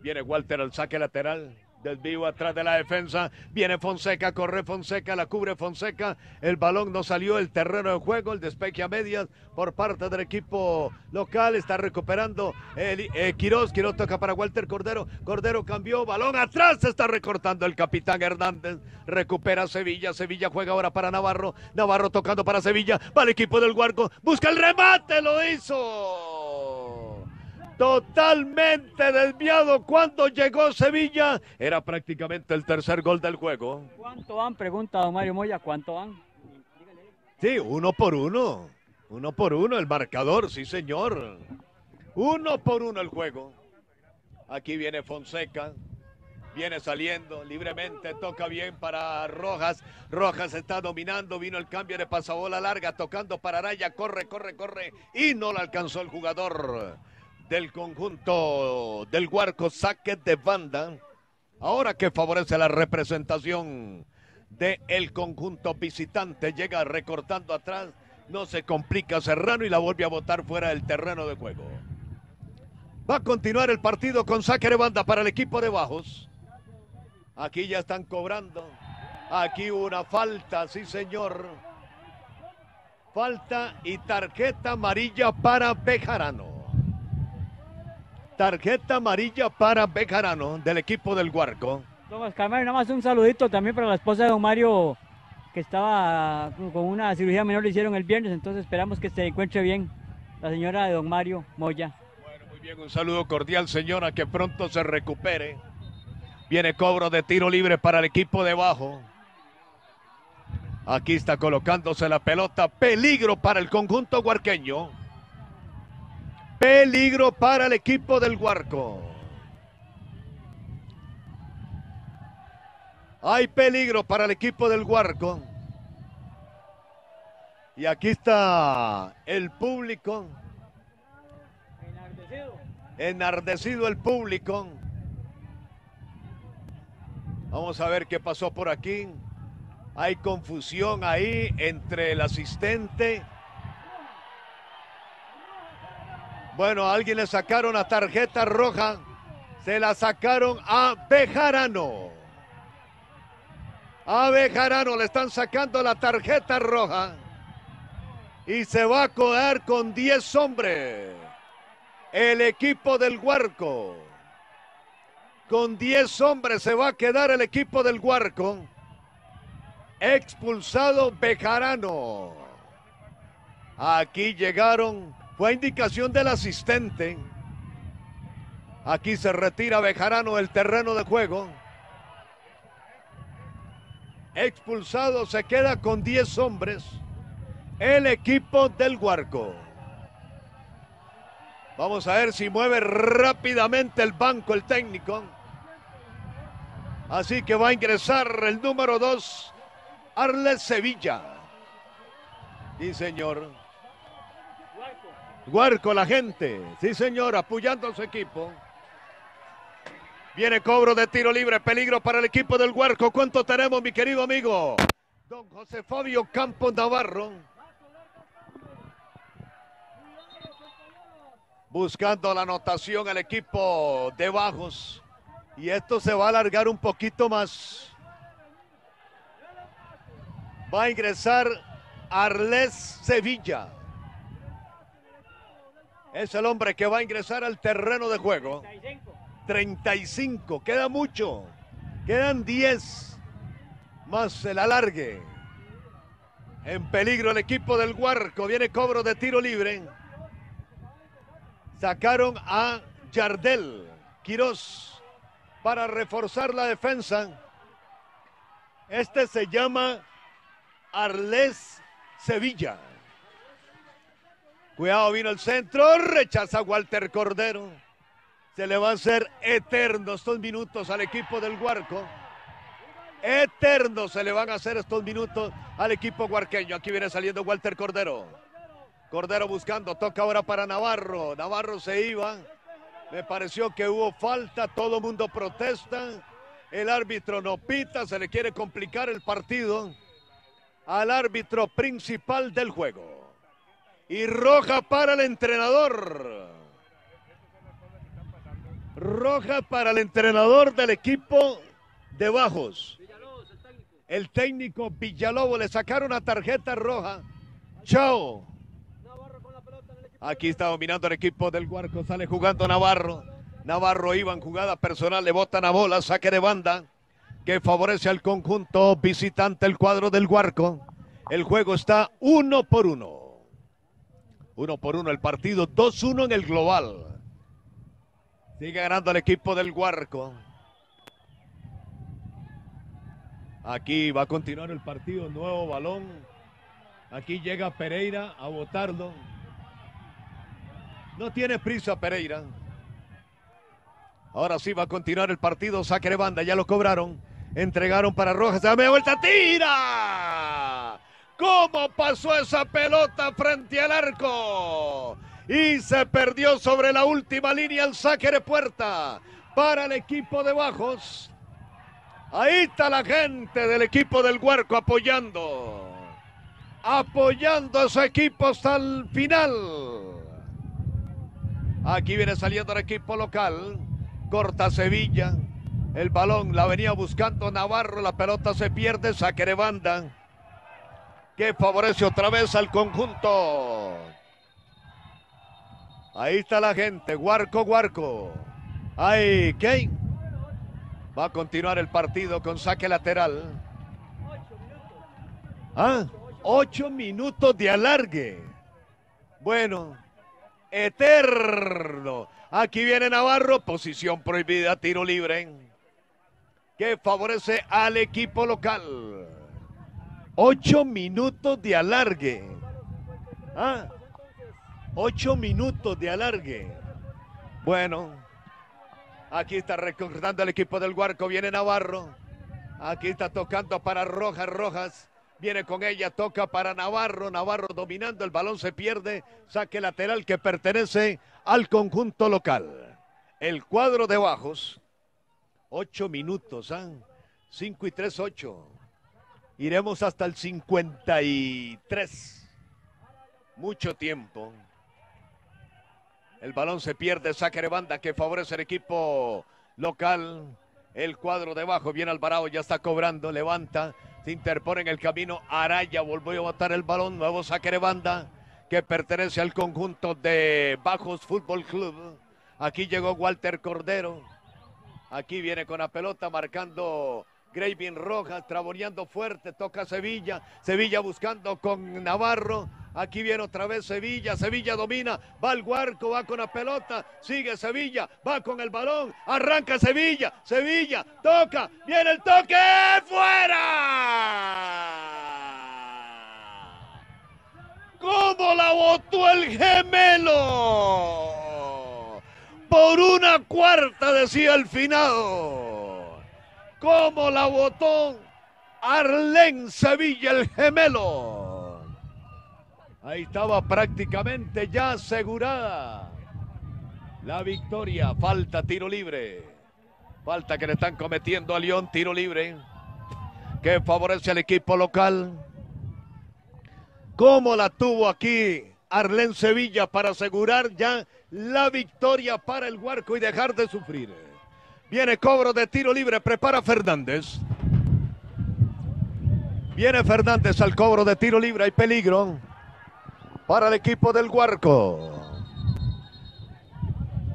Viene Walter al saque lateral. Desvío atrás de la defensa. Viene Fonseca, corre Fonseca, la cubre Fonseca. El balón no salió el terreno de juego. El despeje a medias por parte del equipo local. Está recuperando el, eh. Quiroz toca para Walter Cordero. Cordero cambió. Balón atrás. Se está recortando el capitán Hernández. Recupera Sevilla. Sevilla juega ahora para Navarro. Navarro tocando para Sevilla. Va el equipo del Guarco. Busca el remate. Lo hizo totalmente desviado cuando llegó Sevilla. Era prácticamente el tercer gol del juego. ¿Cuánto van? Pregunta don Mario Moya, ¿cuánto van? Sí, uno por uno. Uno por uno el marcador, sí señor. Uno por uno el juego. Aquí viene Fonseca. Viene saliendo libremente, toca bien para Rojas. Rojas está dominando, vino el cambio de pasabola larga, tocando para Araya, corre, corre, corre. Y no la alcanzó el jugador del conjunto del Huarco, saque de banda. Ahora que favorece la representación del el conjunto visitante, llega recortando atrás, no se complica Serrano y la vuelve a botar fuera del terreno de juego. Va a continuar el partido con saque de banda para el equipo de Bajos. Aquí ya están cobrando. Aquí una falta, sí señor. Falta y tarjeta amarilla para Bejarano. Tarjeta amarilla para Bejarano del equipo del Huarco. Tomás Carmen, nada más un saludito también para la esposa de don Mario que estaba con una cirugía menor, le hicieron el viernes, entonces esperamos que se encuentre bien la señora de don Mario Moya. Bueno, muy bien, un saludo cordial señora, que pronto se recupere. Viene cobro de tiro libre para el equipo de Bajo. Aquí está colocándose la pelota, peligro para el conjunto huarqueño. Peligro para el equipo del Huarco. Hay peligro para el equipo del Huarco. Y aquí está el público. Enardecido. Enardecido el público. Vamos a ver qué pasó por aquí. Hay confusión ahí entre el asistente Bueno, a alguien le sacaron la tarjeta roja. Se la sacaron a Bejarano. A Bejarano le están sacando la tarjeta roja. Y se va a quedar con 10 hombres. El equipo del Huarco. Con 10 hombres se va a quedar el equipo del Huarco. Expulsado Bejarano. Aquí llegaron fue indicación del asistente. Aquí se retira Bejarano del terreno de juego. Expulsado se queda con 10 hombres. El equipo del Huarco. Vamos a ver si mueve rápidamente el banco el técnico. Así que va a ingresar el número 2, Arles Sevilla. Y señor. Guarco la gente. Sí, señor, apoyando a su equipo. Viene cobro de tiro libre, peligro para el equipo del Huarco. ¿Cuánto tenemos, mi querido amigo? Don José Fabio Campos Navarro. Buscando la anotación al equipo de Bajos. Y esto se va a alargar un poquito más. Va a ingresar Arles Sevilla. Es el hombre que va a ingresar al terreno de juego. 35. Queda mucho. Quedan 10. Más el alargue. En peligro el equipo del Huarco. Viene cobro de tiro libre. Sacaron a Yardel. Quirós para reforzar la defensa. Este se llama Arles Sevilla. Cuidado, vino el centro, rechaza Walter Cordero. Se le va a hacer eternos estos minutos al equipo del Huarco. Eternos se le van a hacer estos minutos al equipo huarqueño. Aquí viene saliendo Walter Cordero. Cordero buscando, toca ahora para Navarro. Navarro se iba. Me pareció que hubo falta, todo mundo protesta. El árbitro no pita, se le quiere complicar el partido al árbitro principal del juego. Y roja para el entrenador. Roja para el entrenador del equipo de Bajos. El técnico Villalobos le sacaron una tarjeta roja. Chao. Aquí está dominando el equipo del Guarco. Sale jugando Navarro. Navarro en jugada personal. Le botan a bola. Saque de banda. Que favorece al conjunto visitante el cuadro del Guarco. El juego está uno por uno. Uno por uno el partido, 2-1 en el global. Sigue ganando el equipo del Huarco. Aquí va a continuar el partido, nuevo balón. Aquí llega Pereira a botarlo. No tiene prisa Pereira. Ahora sí va a continuar el partido, saque de banda, ya lo cobraron. Entregaron para Rojas, da media vuelta, tira. ¿Cómo pasó esa pelota frente al arco? Y se perdió sobre la última línea el saque de puerta para el equipo de Bajos. Ahí está la gente del equipo del Huarco apoyando. Apoyando a su equipo hasta el final. Aquí viene saliendo el equipo local. Corta Sevilla. El balón la venía buscando Navarro. La pelota se pierde. Saque de banda que favorece otra vez al conjunto. Ahí está la gente, Guarco, Guarco. Ahí, ¿qué? Va a continuar el partido con saque lateral. Ah, ocho minutos de alargue. Bueno, eterno. Aquí viene Navarro, posición prohibida, tiro libre. Que favorece al equipo local. Ocho minutos de alargue. Ah, ocho minutos de alargue. Bueno, aquí está recordando el equipo del Huarco. Viene Navarro. Aquí está tocando para Rojas. Rojas viene con ella, toca para Navarro. Navarro dominando, el balón se pierde. Saque lateral que pertenece al conjunto local. El cuadro de bajos. Ocho minutos, ¿ah? Cinco y tres, ocho. Iremos hasta el 53. Mucho tiempo. El balón se pierde, saque de banda que favorece el equipo local. El cuadro debajo, viene Alvarado, ya está cobrando, levanta, se interpone en el camino. Araya volvió a botar el balón, nuevo saque de banda que pertenece al conjunto de Bajos Fútbol Club. Aquí llegó Walter Cordero. Aquí viene con la pelota marcando Graving Rojas traboneando fuerte, toca Sevilla, Sevilla buscando con Navarro. Aquí viene otra vez Sevilla, Sevilla domina, va al huarco, va con la pelota, sigue Sevilla, va con el balón, arranca Sevilla, Sevilla, toca, viene el toque, fuera. ¿Cómo la botó el gemelo? Por una cuarta, decía el finado cómo la votó Arlen Sevilla, el gemelo. Ahí estaba prácticamente ya asegurada la victoria. Falta tiro libre. Falta que le están cometiendo a León, tiro libre. Que favorece al equipo local. ¿Cómo la tuvo aquí Arlen Sevilla para asegurar ya la victoria para el Huarco y dejar de sufrir? Viene cobro de tiro libre, prepara Fernández. Viene Fernández al cobro de tiro libre, hay peligro para el equipo del Huarco.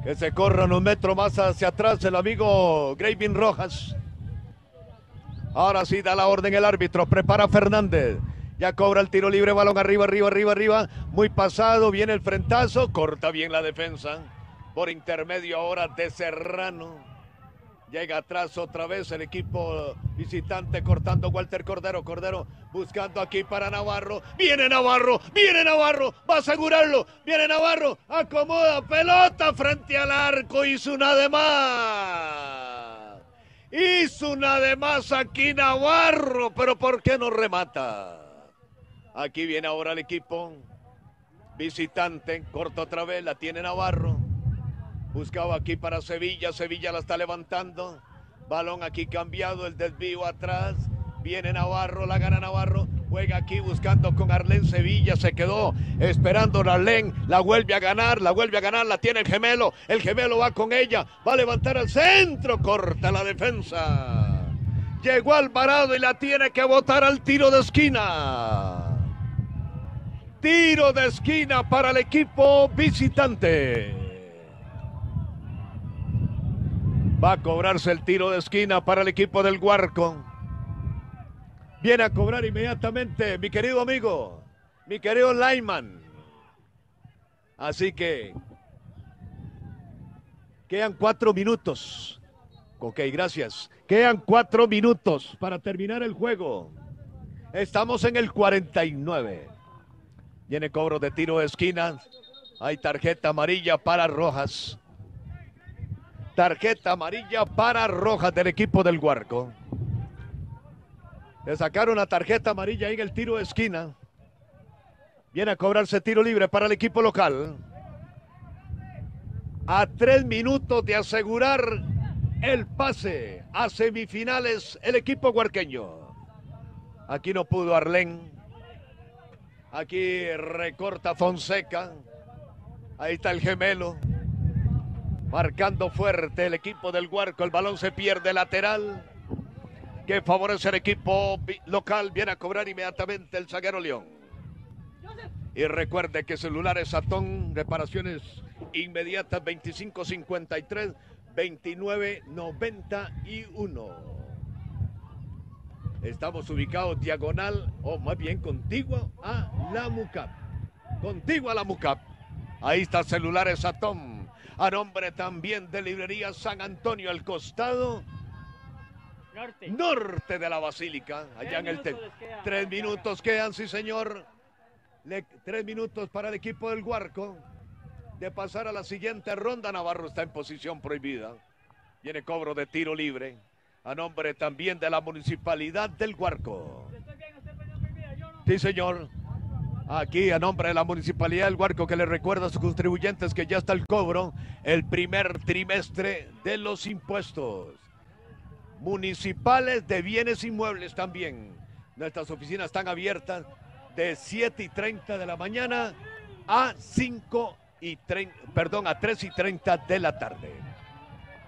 Que se corra unos metros más hacia atrás el amigo Gravin Rojas. Ahora sí da la orden el árbitro, prepara Fernández. Ya cobra el tiro libre, balón arriba, arriba, arriba, arriba. Muy pasado, viene el frentazo, corta bien la defensa. Por intermedio ahora de Serrano. Llega atrás otra vez el equipo visitante cortando Walter Cordero. Cordero buscando aquí para Navarro. Viene Navarro, viene Navarro, va a asegurarlo. Viene Navarro, acomoda pelota frente al arco. Hizo una de más. Hizo una de más aquí Navarro, pero ¿por qué no remata? Aquí viene ahora el equipo visitante. Corta otra vez, la tiene Navarro. Buscaba aquí para Sevilla. Sevilla la está levantando. Balón aquí cambiado. El desvío atrás. Viene Navarro. La gana Navarro. Juega aquí buscando con Arlén Sevilla. Se quedó esperando a Arlén. La vuelve a ganar. La vuelve a ganar. La tiene el gemelo. El gemelo va con ella. Va a levantar al centro. Corta la defensa. Llegó Alvarado y la tiene que botar al tiro de esquina. Tiro de esquina para el equipo visitante. Va a cobrarse el tiro de esquina para el equipo del Huarco. Viene a cobrar inmediatamente mi querido amigo, mi querido Lyman. Así que quedan cuatro minutos. Ok, gracias. Quedan cuatro minutos para terminar el juego. Estamos en el 49. Viene cobro de tiro de esquina. Hay tarjeta amarilla para Rojas. Tarjeta amarilla para Rojas del equipo del Huarco. Le sacaron la tarjeta amarilla en el tiro de esquina. Viene a cobrarse tiro libre para el equipo local. A tres minutos de asegurar el pase a semifinales el equipo huarqueño. Aquí no pudo Arlén. Aquí recorta Fonseca. Ahí está el gemelo. Marcando fuerte el equipo del Huarco. El balón se pierde lateral. Que favorece el equipo local. Viene a cobrar inmediatamente el zaguero León. Y recuerde que celulares Atón, reparaciones inmediatas 2553 2991. Estamos ubicados diagonal, o más bien contiguo a la MUCAP. Contiguo a la MUCAP. Ahí está celulares Atón a nombre también de Librería San Antonio al costado. Norte. Norte de la Basílica, allá en el. Tres minutos quedan, sí señor. Le- tres minutos para el equipo del Huarco de pasar a la siguiente ronda. Navarro está en posición prohibida. Viene cobro de tiro libre. A nombre también de la municipalidad del Huarco. Sí, señor. Aquí a nombre de la Municipalidad del Huarco que le recuerda a sus contribuyentes que ya está el cobro el primer trimestre de los impuestos. Municipales de bienes inmuebles también. Nuestras oficinas están abiertas de 7 y 30 de la mañana a 5 y 30, perdón, a 3 y 30 de la tarde.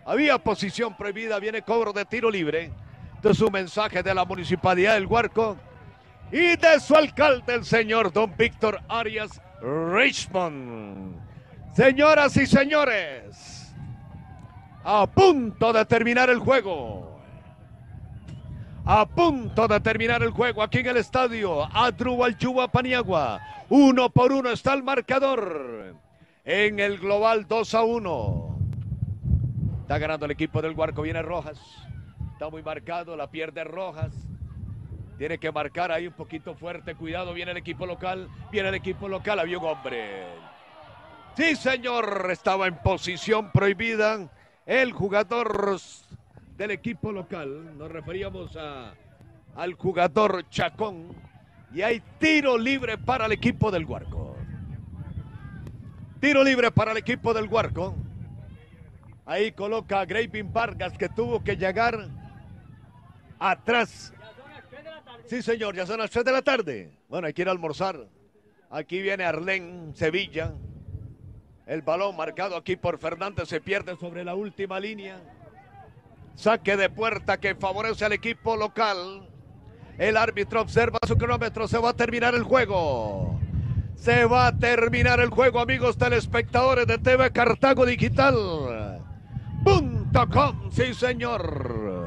Había posición prohibida, viene cobro de tiro libre. De su mensaje de la Municipalidad del Huarco y de su alcalde, el señor don Víctor Arias Richmond. Señoras y señores, a punto de terminar el juego. A punto de terminar el juego aquí en el estadio Adrubal Yuba Paniagua. Uno por uno está el marcador. En el global 2 a 1. Está ganando el equipo del Huarco. Viene Rojas. Está muy marcado. La pierde Rojas. Tiene que marcar ahí un poquito fuerte. Cuidado, viene el equipo local. Viene el equipo local. Había un hombre. Sí, señor. Estaba en posición prohibida. El jugador del equipo local. Nos referíamos a, al jugador Chacón. Y hay tiro libre para el equipo del Huarco. Tiro libre para el equipo del Huarco. Ahí coloca a Graving Vargas que tuvo que llegar atrás. Sí, señor, ya son las 3 de la tarde. Bueno, hay que ir a almorzar. Aquí viene Arlén Sevilla. El balón marcado aquí por Fernández se pierde sobre la última línea. Saque de puerta que favorece al equipo local. El árbitro observa su cronómetro. Se va a terminar el juego. Se va a terminar el juego, amigos telespectadores de TV Cartago Digital. .com, sí señor.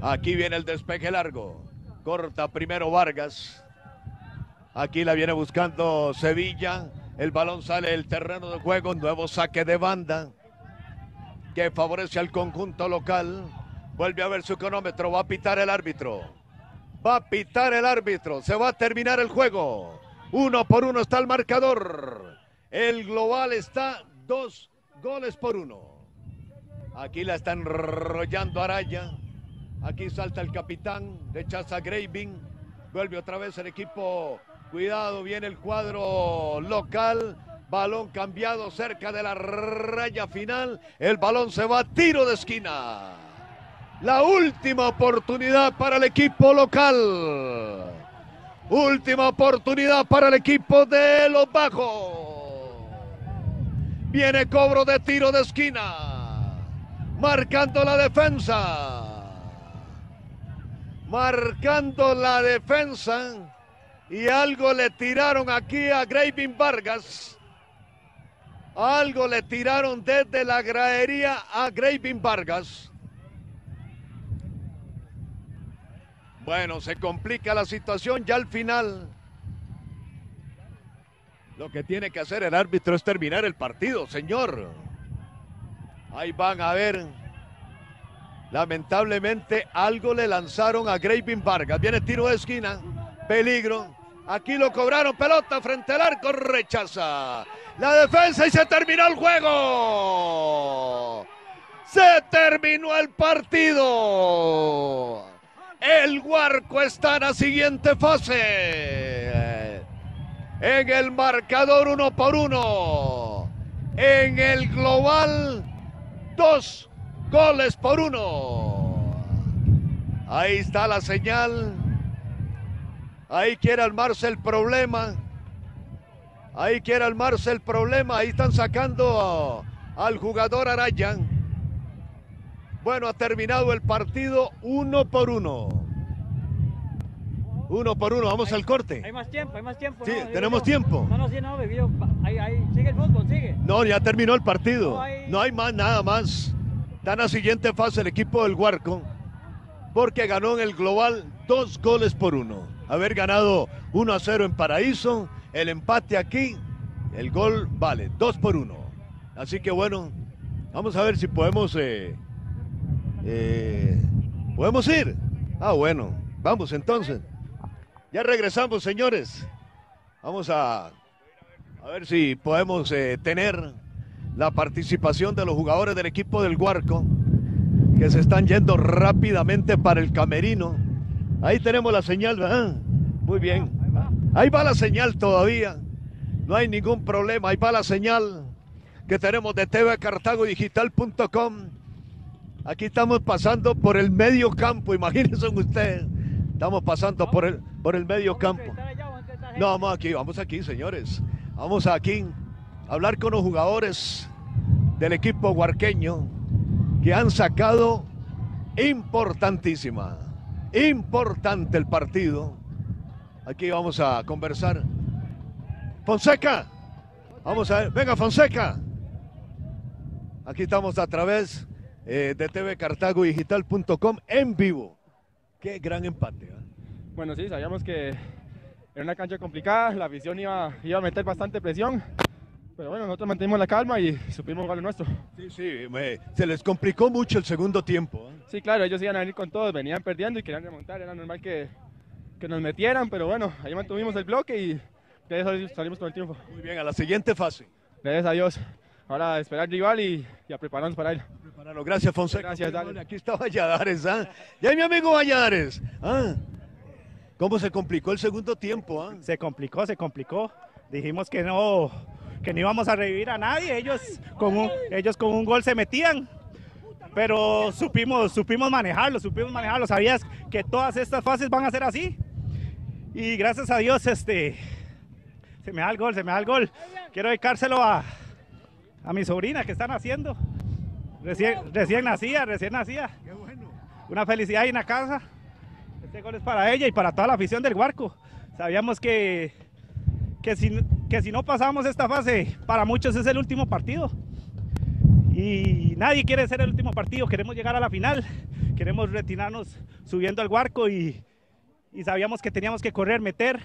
Aquí viene el despeje largo. Corta primero Vargas. Aquí la viene buscando Sevilla. El balón sale del terreno de juego. Nuevo saque de banda que favorece al conjunto local. Vuelve a ver su cronómetro. Va a pitar el árbitro. Va a pitar el árbitro. Se va a terminar el juego. Uno por uno está el marcador. El global está dos goles por uno. Aquí la está enrollando Araya. Aquí salta el capitán, rechaza Graving. Vuelve otra vez el equipo Cuidado, viene el cuadro local. Balón cambiado cerca de la raya final. El balón se va a tiro de esquina. La última oportunidad para el equipo local. Última oportunidad para el equipo de los bajos. Viene cobro de tiro de esquina. Marcando la defensa. Marcando la defensa. Y algo le tiraron aquí a Graving Vargas. Algo le tiraron desde la gradería a Graving Vargas. Bueno, se complica la situación ya al final. Lo que tiene que hacer el árbitro es terminar el partido, señor. Ahí van a ver. Lamentablemente algo le lanzaron a Graving Vargas. Viene tiro de esquina. Peligro. Aquí lo cobraron pelota frente al arco, rechaza. La defensa y se terminó el juego. Se terminó el partido. El Huarco está en la siguiente fase. En el marcador uno por uno. En el global, dos goles por uno. Ahí está la señal. Ahí quiere armarse el problema. Ahí quiere armarse el problema. Ahí están sacando al jugador Arayan. Bueno, ha terminado el partido uno por uno. Uno por uno, vamos al corte. Hay más tiempo, hay más tiempo. Sí, tenemos tiempo. No, no, sí, no, bebido. Ahí, ahí, sigue el fútbol, sigue. No, ya terminó el partido. No hay, no hay más, nada más. En la siguiente fase el equipo del Huarco. Porque ganó en el global dos goles por uno haber ganado 1 a 0 en Paraíso. El empate aquí, el gol vale 2 por 1. Así que bueno, vamos a ver si podemos. Eh, eh, ¿Podemos ir? Ah, bueno, vamos entonces. Ya regresamos, señores. Vamos a, a ver si podemos eh, tener la participación de los jugadores del equipo del Huarco que se están yendo rápidamente para el camerino Ahí tenemos la señal, ¿verdad? Muy bien. Ahí va la señal todavía. No hay ningún problema. Ahí va la señal que tenemos de tvcartagodigital.com. Aquí estamos pasando por el medio campo, imagínense ustedes. Estamos pasando por el, por el medio campo. No, vamos aquí, vamos aquí, señores. Vamos aquí hablar con los jugadores del equipo huarqueño que han sacado importantísima Importante el partido. Aquí vamos a conversar. Fonseca. Vamos a ver. Venga, Fonseca. Aquí estamos a través eh, de tvcartagodigital.com en vivo. Qué gran empate. ¿eh? Bueno, sí, sabíamos que era una cancha complicada, la afición iba, iba a meter bastante presión. Pero bueno, nosotros mantenimos la calma y supimos jugar lo nuestro. Sí, sí, se les complicó mucho el segundo tiempo. ¿eh? Sí, claro, ellos iban a venir con todos, venían perdiendo y querían remontar, era normal que, que nos metieran, pero bueno, ahí mantuvimos el bloque y gracias salimos con el triunfo. Muy bien, a la siguiente fase. Gracias a Dios. Ahora a esperar rival y, y, a prepararnos para él. Prepararlo. Gracias, Fonseca. Gracias, dale. Aquí está Valladares, ¿ah? Ya mi amigo Valladares. ¿ah? ¿Cómo se complicó el segundo tiempo? ¿ah? Se complicó, se complicó. Dijimos que no que no íbamos a revivir a nadie, ellos con un, ellos con un gol se metían, pero supimos, supimos manejarlo, supimos manejarlo, sabías que todas estas fases van a ser así, y gracias a Dios, este, se me da el gol, se me da el gol, quiero dedicárselo a, a mi sobrina que están haciendo, recién, recién nacida, recién nacida, una felicidad ahí en la casa, este gol es para ella y para toda la afición del Huarco, sabíamos que que si, que si no pasamos esta fase, para muchos es el último partido. Y nadie quiere ser el último partido, queremos llegar a la final, queremos retirarnos subiendo al Huarco y, y sabíamos que teníamos que correr, meter.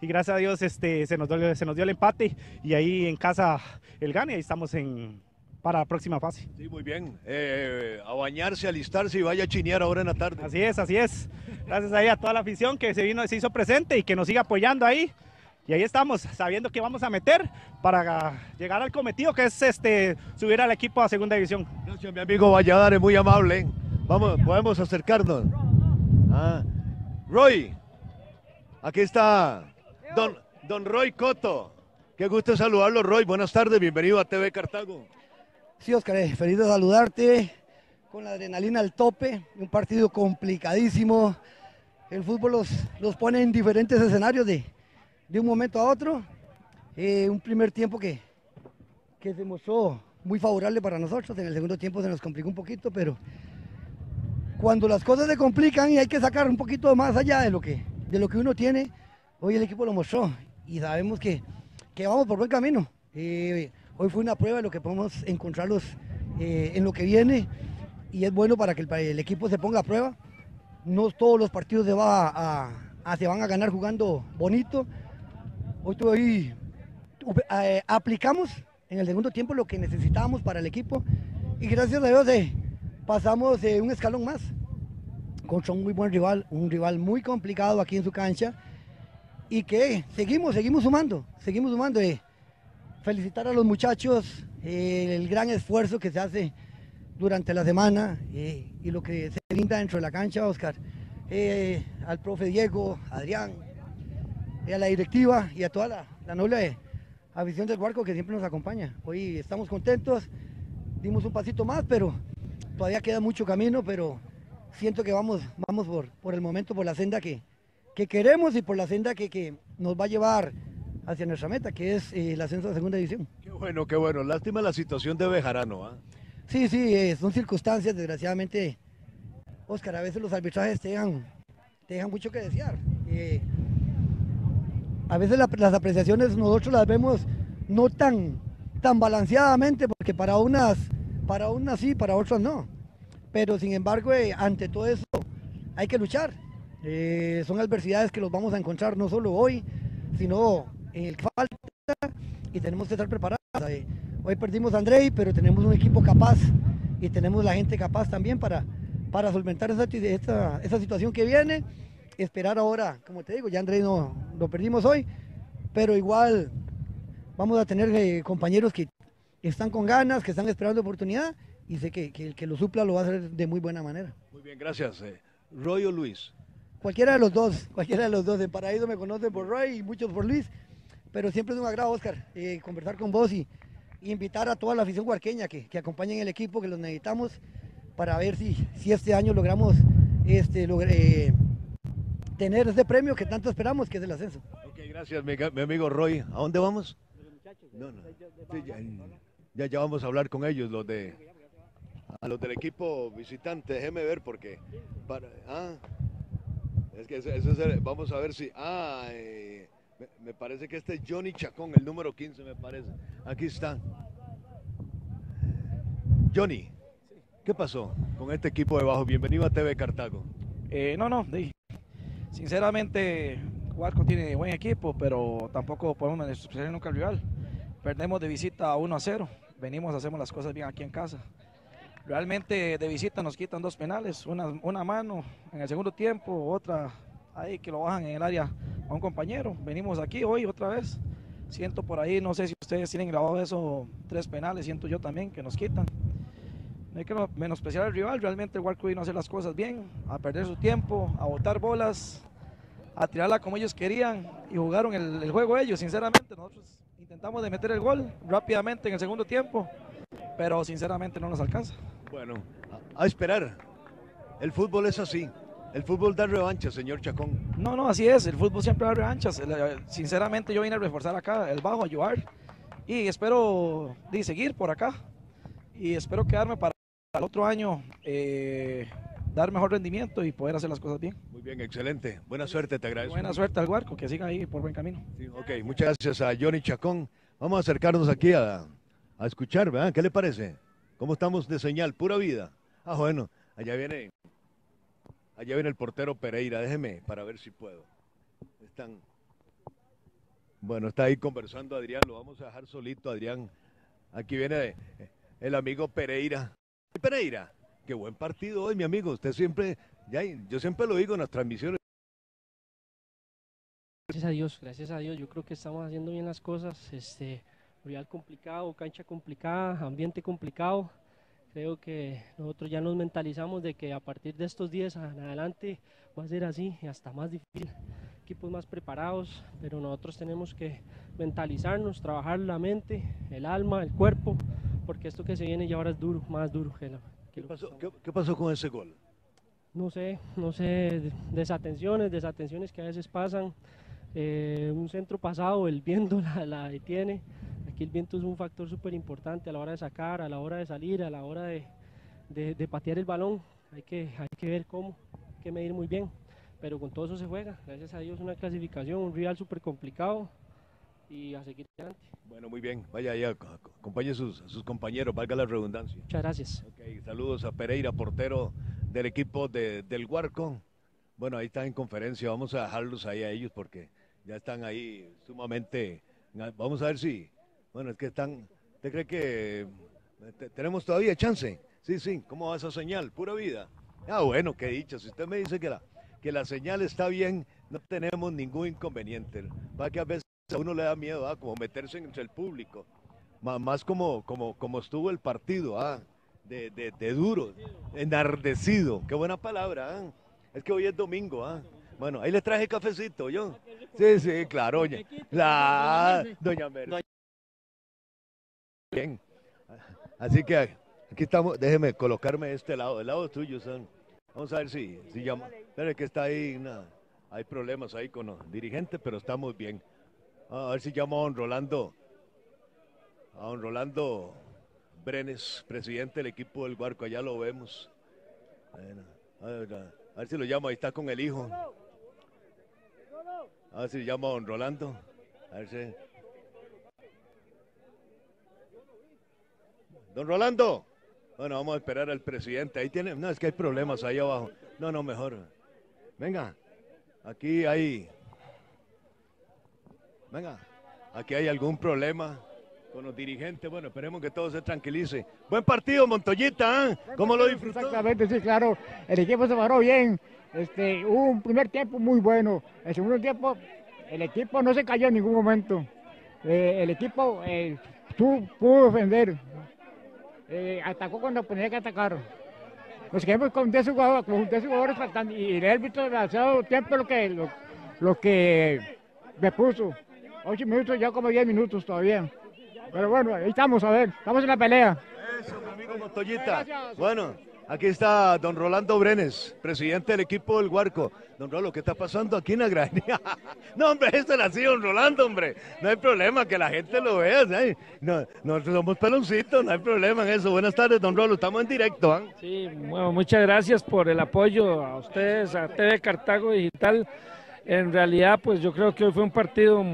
Y gracias a Dios este, se, nos dio, se nos dio el empate y ahí en casa el gane, ahí estamos en, para la próxima fase. Sí, muy bien. Eh, a bañarse, alistarse y vaya a chinear ahora en la tarde. Así es, así es. Gracias ahí a toda la afición que se vino, se hizo presente y que nos siga apoyando ahí. Y ahí estamos, sabiendo que vamos a meter para llegar al cometido que es este subir al equipo a segunda división. Gracias, mi amigo Valladares, muy amable. Vamos, podemos acercarnos. Ah, Roy, aquí está don, don Roy Coto. Qué gusto saludarlo, Roy. Buenas tardes, bienvenido a TV Cartago. Sí, Oscar, eh, feliz de saludarte con la adrenalina al tope, un partido complicadísimo. El fútbol los, los pone en diferentes escenarios de, de un momento a otro. Eh, un primer tiempo que, que se mostró muy favorable para nosotros. En el segundo tiempo se nos complicó un poquito, pero cuando las cosas se complican y hay que sacar un poquito más allá de lo que, de lo que uno tiene, hoy el equipo lo mostró y sabemos que, que vamos por buen camino. Eh, hoy fue una prueba de lo que podemos encontrarlos eh, en lo que viene y es bueno para que el, el, equipo se ponga a prueba. No todos los partidos se, va a, se van a ganar jugando bonito. Hoy, eh, aplicamos en el segundo tiempo lo que necesitábamos para el equipo y gracias a Dios eh, pasamos eh, un escalón más contra un muy buen rival, un rival muy complicado aquí en su cancha y que seguimos, seguimos sumando, seguimos sumando. Eh. felicitar a los muchachos el gran esfuerzo que se hace durante la semana y lo que se brinda dentro de la cancha, Oscar. al profe Diego, Adrián, a la directiva y a toda la, la noble afición del barco que siempre nos acompaña. Hoy estamos contentos, dimos un pasito más, pero todavía queda mucho camino, pero siento que vamos, vamos por, por el momento, por la senda que, que queremos y por la senda que, que, nos va a llevar hacia nuestra meta, que es eh, el ascenso a segunda división. Qué bueno, qué bueno. Lástima la situación de Bejarano. ¿eh? Sí, sí, eh, son circunstancias, desgraciadamente, Oscar, a veces los arbitrajes te dejan, te dejan mucho que desear. A veces la, las apreciaciones nosotros las vemos no tan, tan balanceadamente, porque para unas, para unas sí, para otras no. Pero sin embargo, eh, ante todo eso hay que luchar. Eh, son adversidades que los vamos a encontrar no solo hoy, sino en el que falta y tenemos que estar preparados. Eh, hoy perdimos a Andrei, pero tenemos un equipo capaz y tenemos la gente capaz también para, para solventar esa, esa, esa situación que viene esperar ahora, como te digo, ya Andrés no lo perdimos hoy, pero igual vamos a tener eh, compañeros que están con ganas, que están esperando oportunidad y sé que, que el que lo supla lo va a hacer de muy buena manera. Muy bien, gracias. Eh, Roy o Luis. Cualquiera de los dos, cualquiera de los dos. En Paraíso me conocen por Roy y muchos por Luis, pero siempre es un agrado, Oscar, eh, conversar con vos y, y, invitar a toda la afición huarqueña que, que acompañen el equipo, que los necesitamos para ver si, si este año logramos este, eh, tener ese premio que tanto esperamos, que es el ascenso. Ok, gracias, mi, mi amigo Roy. ¿A dónde vamos? No, no. Sí, ya, ya, ya, vamos a hablar con ellos, los de a los del equipo visitante. Déjeme ver porque para, ah, es que eso, eso es, vamos a ver si ah, eh, me, me, parece que este es Johnny Chacón, el número 15 me parece. Aquí está. Johnny, ¿qué pasó con este equipo de bajo? Bienvenido a TV Cartago. Eh, no, no, de, sinceramente, Huasco tiene buen equipo, pero tampoco podemos despreciar nunca al rival. Perdemos de visita 1 a 0. Venimos, hacemos las cosas bien aquí en casa. Realmente de visita nos quitan dos penales, una, una mano en el segundo tiempo, otra ahí que lo bajan en el área a un compañero. Venimos aquí hoy otra vez. Siento por ahí, no sé si ustedes tienen grabado eso, tres penales, siento yo también que nos quitan. No hay que menospreciar al rival, realmente el Huarco vino a hacer las cosas bien, a perder su tiempo, a botar bolas, a tirarla como ellos querían y jugaron el, el juego ellos. Sinceramente, nosotros Intentamos de meter el gol rápidamente en el segundo tiempo, pero sinceramente no nos alcanza. Bueno, a, a esperar. El fútbol es así. El fútbol da revancha, señor Chacón. No, no, así es. El fútbol siempre da revanchas. Eh, Sinceramente, yo vine a reforzar acá el bajo, a ayudar. Y espero de seguir por acá. Y espero quedarme para el otro año, eh, dar mejor rendimiento y poder hacer las cosas bien. Muy bien, excelente. Buena suerte, te agradezco. Buena suerte al Guarco, que siga ahí por buen camino. Sí, ok, muchas gracias a Johnny Chacón. Vamos a acercarnos aquí a, a escuchar, ¿verdad? ¿Qué le parece? ¿Cómo estamos de señal? Pura vida. Ah, bueno, allá viene, allá viene el portero Pereira. Déjeme para ver si puedo. Están, bueno, está ahí conversando Adrián. Lo vamos a dejar solito, Adrián. Aquí viene eh, el amigo Pereira. Pereira, qué buen partido hoy, mi amigo. Usted siempre, yo siempre lo digo en las transmisiones. Gracias a Dios, gracias a Dios. Yo creo que estamos haciendo bien las cosas. Este, complicado, cancha complicada, ambiente complicado. Creo que nosotros ya nos mentalizamos de que a partir de estos días en adelante va a ser así y hasta más difícil. Equipos más preparados, pero nosotros tenemos que mentalizarnos, trabajar la mente, el alma, el cuerpo, porque esto que se viene ya ahora es duro, más duro que, la, ¿Qué pasó, estamos- qué- qué pasó con ese gol? no sé, no sé, desatenciones, desatenciones que a veces pasan. Eh, un centro pasado, el viento la, la detiene. Aquí el viento es un factor súper importante a la hora de sacar, a la hora de salir, a la hora de, de- de patear el balón. Hay que, hay que ver cómo, hay que medir muy bien. Pero con todo eso se juega. Gracias a Dios una clasificación, un rival súper complicado y a seguir adelante. Bueno, muy bien. Vaya ac- acompañe a sus, sus compañeros, valga la redundancia. Muchas gracias. Ok, saludos a Pereira, portero del equipo de, del Huarco. Bueno, ahí están en conferencia, vamos a dejarlos ahí a ellos porque ya están ahí sumamente... Vamos a ver si... Bueno, es que están... ¿Usted cree que eh, te- tenemos todavía chance? Sí, sí, ¿cómo va esa señal? Pura vida. Ah, bueno, qué dicho. Si usted me dice que la, que la señal está bien, no tenemos ningún inconveniente. Va que a veces a uno le da miedo, ¿ah? como meterse entre el público. Más como, como, como estuvo el partido, ¿ah? de, de, de duro, enardecido. Qué buena palabra. ¿ah? Es que hoy es domingo. ¿ah? Bueno, ahí le traje cafecito, yo. Sí, sí, claro, doña. La, doña Mer. Bien. Así que aquí estamos. Déjeme colocarme de este lado, del lado tuyo, San. Vamos a ver si, si llama. Espere que está ahí, una- hay problemas ahí con los dirigentes, pero estamos bien. A ver si llamo a don Rolando, a don Rolando Brenes, presidente del equipo del Barco, allá lo vemos. A, ver, a ver si lo llamo, ahí está con el hijo. A ver si llamo a don Rolando. A ver si. Don Rolando. Bueno, vamos a esperar al presidente. Ahí tiene. No, es que hay problemas ahí abajo. No, no, mejor. Venga. Aquí hay. Venga. Aquí hay algún problema con los dirigentes. Bueno, esperemos que todo se tranquilice. Buen partido, Montoyita. ¿eh? ¿Cómo lo disfrutó? Exactamente, sí, claro. El equipo se paró bien. Este, hubo un primer tiempo muy bueno. El segundo tiempo, el equipo no se cayó en ningún momento. Eh, el equipo eh, pudo defender. Eh, atacó cuando tenía que atacar. Nos quedamos con 10 jugadores, con 10 jugadores faltando, y el árbitro demasiado tiempo lo que, lo, lo que me puso. 8 minutos, ya como 10 minutos todavía. Pero bueno, ahí estamos, a ver, estamos en la pelea. Eso, mi amigo Montoyita. Bueno, aquí está don Rolando Brenes, presidente del equipo del Huarco. Don Rolo, ¿qué está pasando aquí en la granía? no, hombre, esto es así, don Rolando, hombre. No hay problema, que la gente lo vea. ¿sí? No, nosotros somos peloncitos, no hay problema en eso. Buenas tardes, don Rolo, estamos en directo. ¿ah? Sí, bueno, muchas gracias por el apoyo a ustedes, a TV Cartago Digital. En realidad, pues yo creo que hoy fue un partido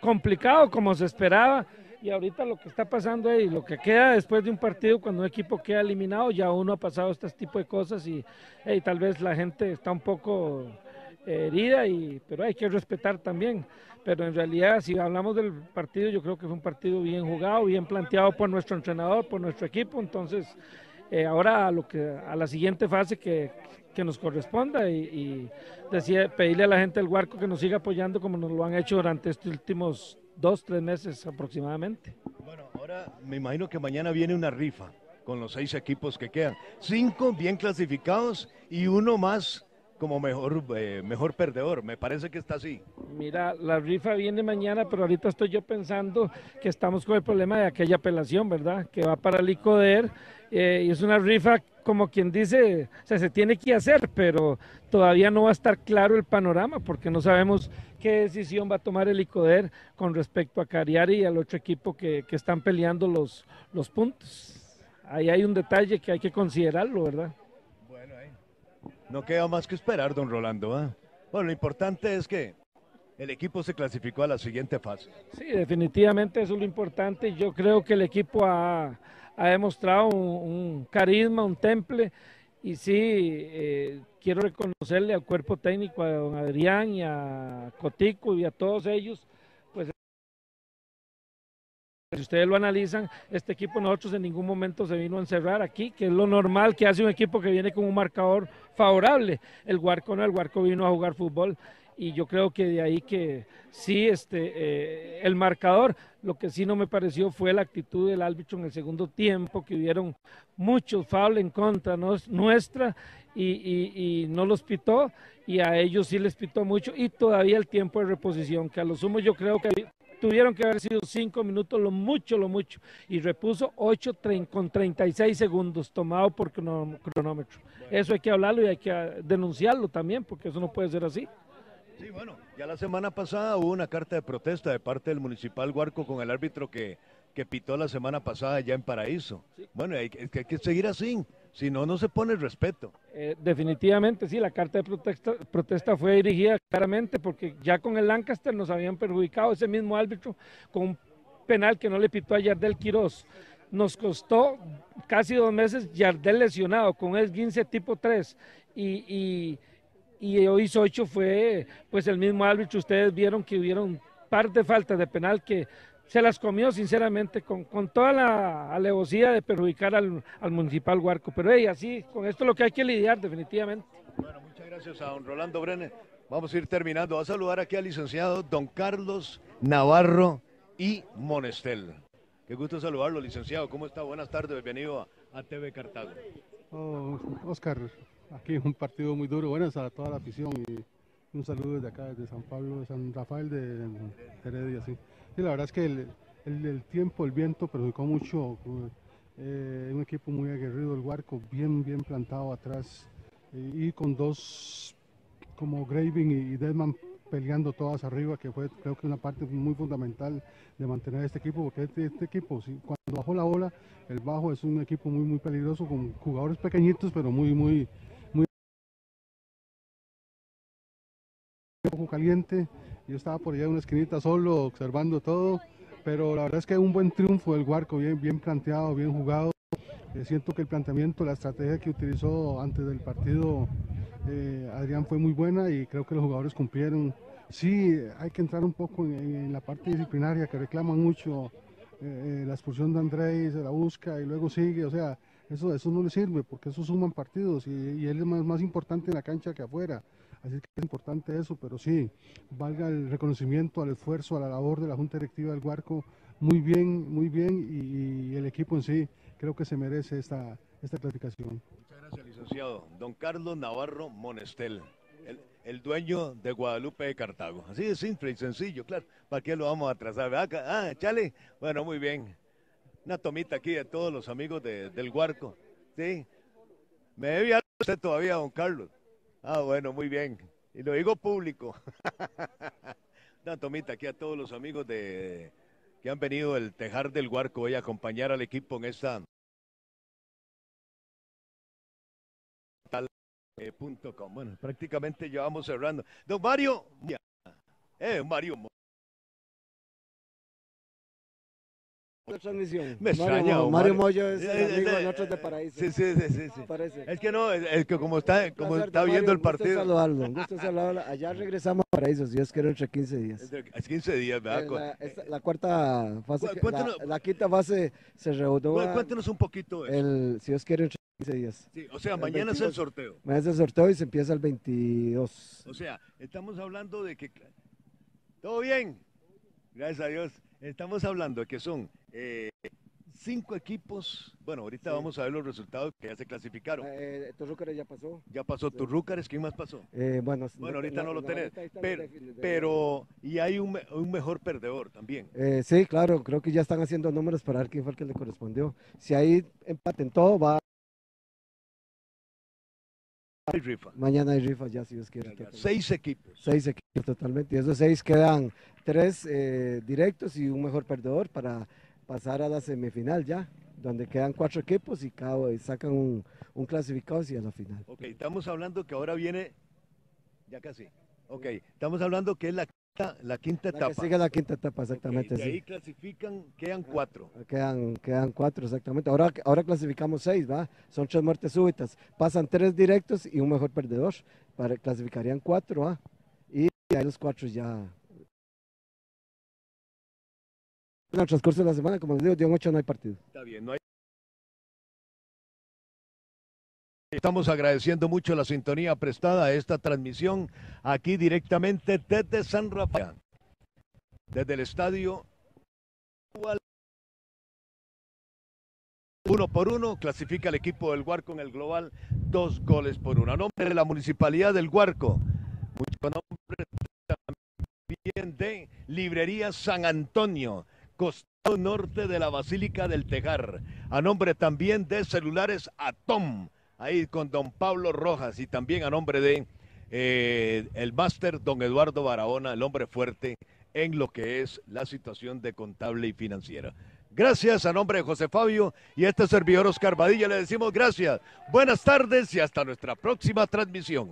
complicado como se esperaba. Y ahorita lo que está pasando y lo que queda después de un partido, cuando un equipo queda eliminado, ya uno ha pasado este tipo de cosas y tal vez la gente está un poco eh, herida, y, pero hay que respetar también. Pero en realidad, si hablamos del partido, yo creo que fue un partido bien jugado, bien planteado por nuestro entrenador, por nuestro equipo. Entonces, eh, ahora a, lo que, a la siguiente fase que, que nos corresponda y, y decía, pedirle a la gente del Huarco que nos siga apoyando como nos lo han hecho durante estos últimos dos, tres meses aproximadamente. Bueno, ahora me imagino que mañana viene una rifa con los seis equipos que quedan. Cinco bien clasificados y uno más como mejor, eh, mejor perdedor. Me parece que está así. Mira, la rifa viene mañana, pero ahorita estoy yo pensando que estamos con el problema de aquella apelación, ¿verdad? Que va para el ICODER eh, y es una rifa como quien dice, o sea, se tiene que hacer, pero todavía no va a estar claro el panorama porque no sabemos qué decisión va a tomar el ICODER con respecto a Cariari y al otro equipo que, que están peleando los, los puntos. Ahí hay un detalle que hay que considerarlo, ¿verdad? Bueno, ahí. No queda más que esperar, don Rolando. ¿ah? Bueno, lo importante es que el equipo se clasificó a la siguiente fase. Sí, definitivamente eso es lo importante. Yo creo que el equipo ha, ha demostrado un, carisma, un temple, y sí, eh, quiero reconocerle al cuerpo técnico, a don Adrián y a Cotico y a todos ellos, pues si ustedes lo analizan, este equipo nosotros en ningún momento se vino a encerrar aquí, que es lo normal que hace un equipo que viene con un marcador favorable. El Guarco no, el Guarco vino a jugar fútbol y yo creo que de ahí que sí, este, eh, el marcador, lo que sí no me pareció fue la actitud del árbitro en el segundo tiempo, que hubieron muchos fouls en contra ¿no? nuestra y, y, y, no los pitó y a ellos sí les pitó mucho y todavía el tiempo de reposición, que a lo sumo yo creo que tuvieron que haber sido cinco minutos, lo mucho, lo mucho, y repuso ocho con 36 segundos tomado por cronómetro. Eso hay que hablarlo y hay que denunciarlo también, porque eso no puede ser así. Sí, bueno, ya la semana pasada hubo una carta de protesta de parte del municipal Huarco con el árbitro que, que pitó la semana pasada ya en Paraíso. Sí. Bueno, hay, hay, que seguir así, si no, no se pone el respeto. Eh, definitivamente, sí, la carta de protesta, protesta fue dirigida claramente porque ya con el Lancaster nos habían perjudicado ese mismo árbitro con un penal que no le pitó a Yardel Quiroz. Nos costó casi dos meses Yardel lesionado con el 15 tipo 3 y, y y hoy Socho fue pues el mismo árbitro, ustedes vieron que hubieron un par de faltas de penal que se las comió sinceramente con, con toda la alevosía de perjudicar al, al municipal Huarco, pero hey, así, con esto es lo que hay que lidiar definitivamente. Bueno, muchas gracias a don Rolando Brenner. Vamos a ir terminando. Va a saludar aquí al licenciado don Carlos Navarro y Monestel. Qué gusto saludarlo, licenciado. ¿Cómo está? Buenas tardes, bienvenido a, a TV Cartago. Oh, Oscar, aquí es un partido muy duro. Buenas a toda la afición y un saludo desde acá, desde San Pablo, de San Rafael de, Heredia. Sí. sí. la verdad es que el, tiempo, el viento perjudicó mucho. Eh, un equipo muy aguerrido, el Huarco, bien, bien plantado atrás y con dos como Graving y Deadman peleando todas arriba, que fue creo que una parte muy fundamental de mantener este equipo, porque este, este equipo, cuando bajó la bola, el bajo es un equipo muy, muy peligroso, con jugadores pequeñitos, pero muy, muy, caliente. Yo estaba por allá en una esquinita solo, observando todo, pero la verdad es que un buen triunfo del Huarco, bien, bien planteado, bien jugado. Eh, siento que el planteamiento, la estrategia que utilizó antes del partido eh, Adrián fue muy buena y creo que los jugadores cumplieron. Sí, hay que entrar un poco en, la parte disciplinaria que reclaman mucho. Eh, la expulsión de Andrés, se la busca y luego sigue. O sea, eso, eso no le sirve porque eso suman partidos y, y él es más, más importante en la cancha que afuera. Así que es importante eso, pero sí, valga el reconocimiento al esfuerzo, a la labor de la Junta Directiva del Huarco, muy bien, muy bien, y, el equipo en sí creo que se merece esta, esta clasificación. Muchas gracias, licenciado. Don Carlos Navarro Monestel, el, dueño de Guadalupe de Cartago. Así de simple y sencillo, claro. ¿Para qué lo vamos a trazar? Ah, chale. Bueno, muy bien. Una tomita aquí de todos los amigos de, del Huarco. Sí. Me debe algo usted todavía, don Carlos. Ah, bueno, muy bien. Y lo digo público. Una tomita aquí a todos los amigos de que han venido del Tejar del Huarco hoy a acompañar al equipo en esta Eh, punto com. Bueno, prácticamente ya vamos cerrando. Don Mario, eh, Mario. La transmisión. Me Mario, extraña, Mario Mario. Moyo es el Eh, amigo eh, de nosotros de Paraíso. Sí, sí, sí, sí, sí. Parece. Es que no, es, que como está, como Placer, está viendo el Mario, gusto partido. saludarlo, gusto saludarlo. Allá regresamos a Paraíso, si Dios quiere, entre 15 días. Es 15 días, ¿verdad? Eh, La, esta- la cuarta fase, cuéntanos- la, la quinta fase se reanudó. Cu- a- Cuéntenos un poquito eso. el, si Dios quiere, entre 15 días. Sí, o sea, El mañana es el 22. sorteo. Mañana es el sorteo y se empieza el 22. O sea, estamos hablando de que... ¿Todo bien? Gracias a Dios. Estamos hablando de que son eh, cinco equipos. Bueno, ahorita vamos a ver los resultados que ya se clasificaron. Eh, Torrúcares ya pasó. Ya pasó Turrúcares, ¿quién más pasó? Eh, bueno, Bueno, ahorita no, lo tenés. ahorita están Pero, de- pero, y hay un, un mejor perdedor también. Eh, sí, claro, creo que ya están haciendo números para ver quién fue el que le correspondió. Si ahí empaten todo, va. Hay rifa. Mañana hay rifa, ya si Dios quiere. Seis equipos. Seis equipos totalmente. Y esos seis quedan tres eh, directos y un mejor perdedor para pasar a la semifinal ya, donde quedan cuatro equipos y cada y sacan un, un clasificado hacia la final. Ok, estamos hablando que ahora viene, ya casi. Ok, estamos hablando que es la la quinta La que etapa. sigue la quinta etapa, exactamente. de sí. ahí clasifican, quedan cuatro. Quedan, quedan cuatro exactamente. Ahora, ahora clasificamos seis, ¿va? Son tres muertes súbitas. Pasan tres directos y un mejor perdedor. Para, clasificarían cuatro, ¿va? Y ahí los cuatro ya. En el transcurso de la semana, como les digo, día 8 no hay partido. Está bien, no hay. Estamos agradeciendo mucho la sintonía prestada a esta transmisión aquí directamente desde San Rafael, desde el estadio. Uno por uno, clasifica el equipo del Guarco en el global, dos goles por uno. A nombre de la Municipalidad del Guarco, mucho nombre también de Librería San Antonio, costado norte de la Basílica del Tejar. A nombre también de Celulares Atom, ahí con don Pablo Rojas y también a nombre de eh, el máster don Eduardo Barahona, el hombre fuerte en lo que es la situación de contable y financiera. Gracias a nombre de José Fabio y este servidor Oscar Badilla le decimos gracias, buenas tardes y hasta nuestra próxima transmisión.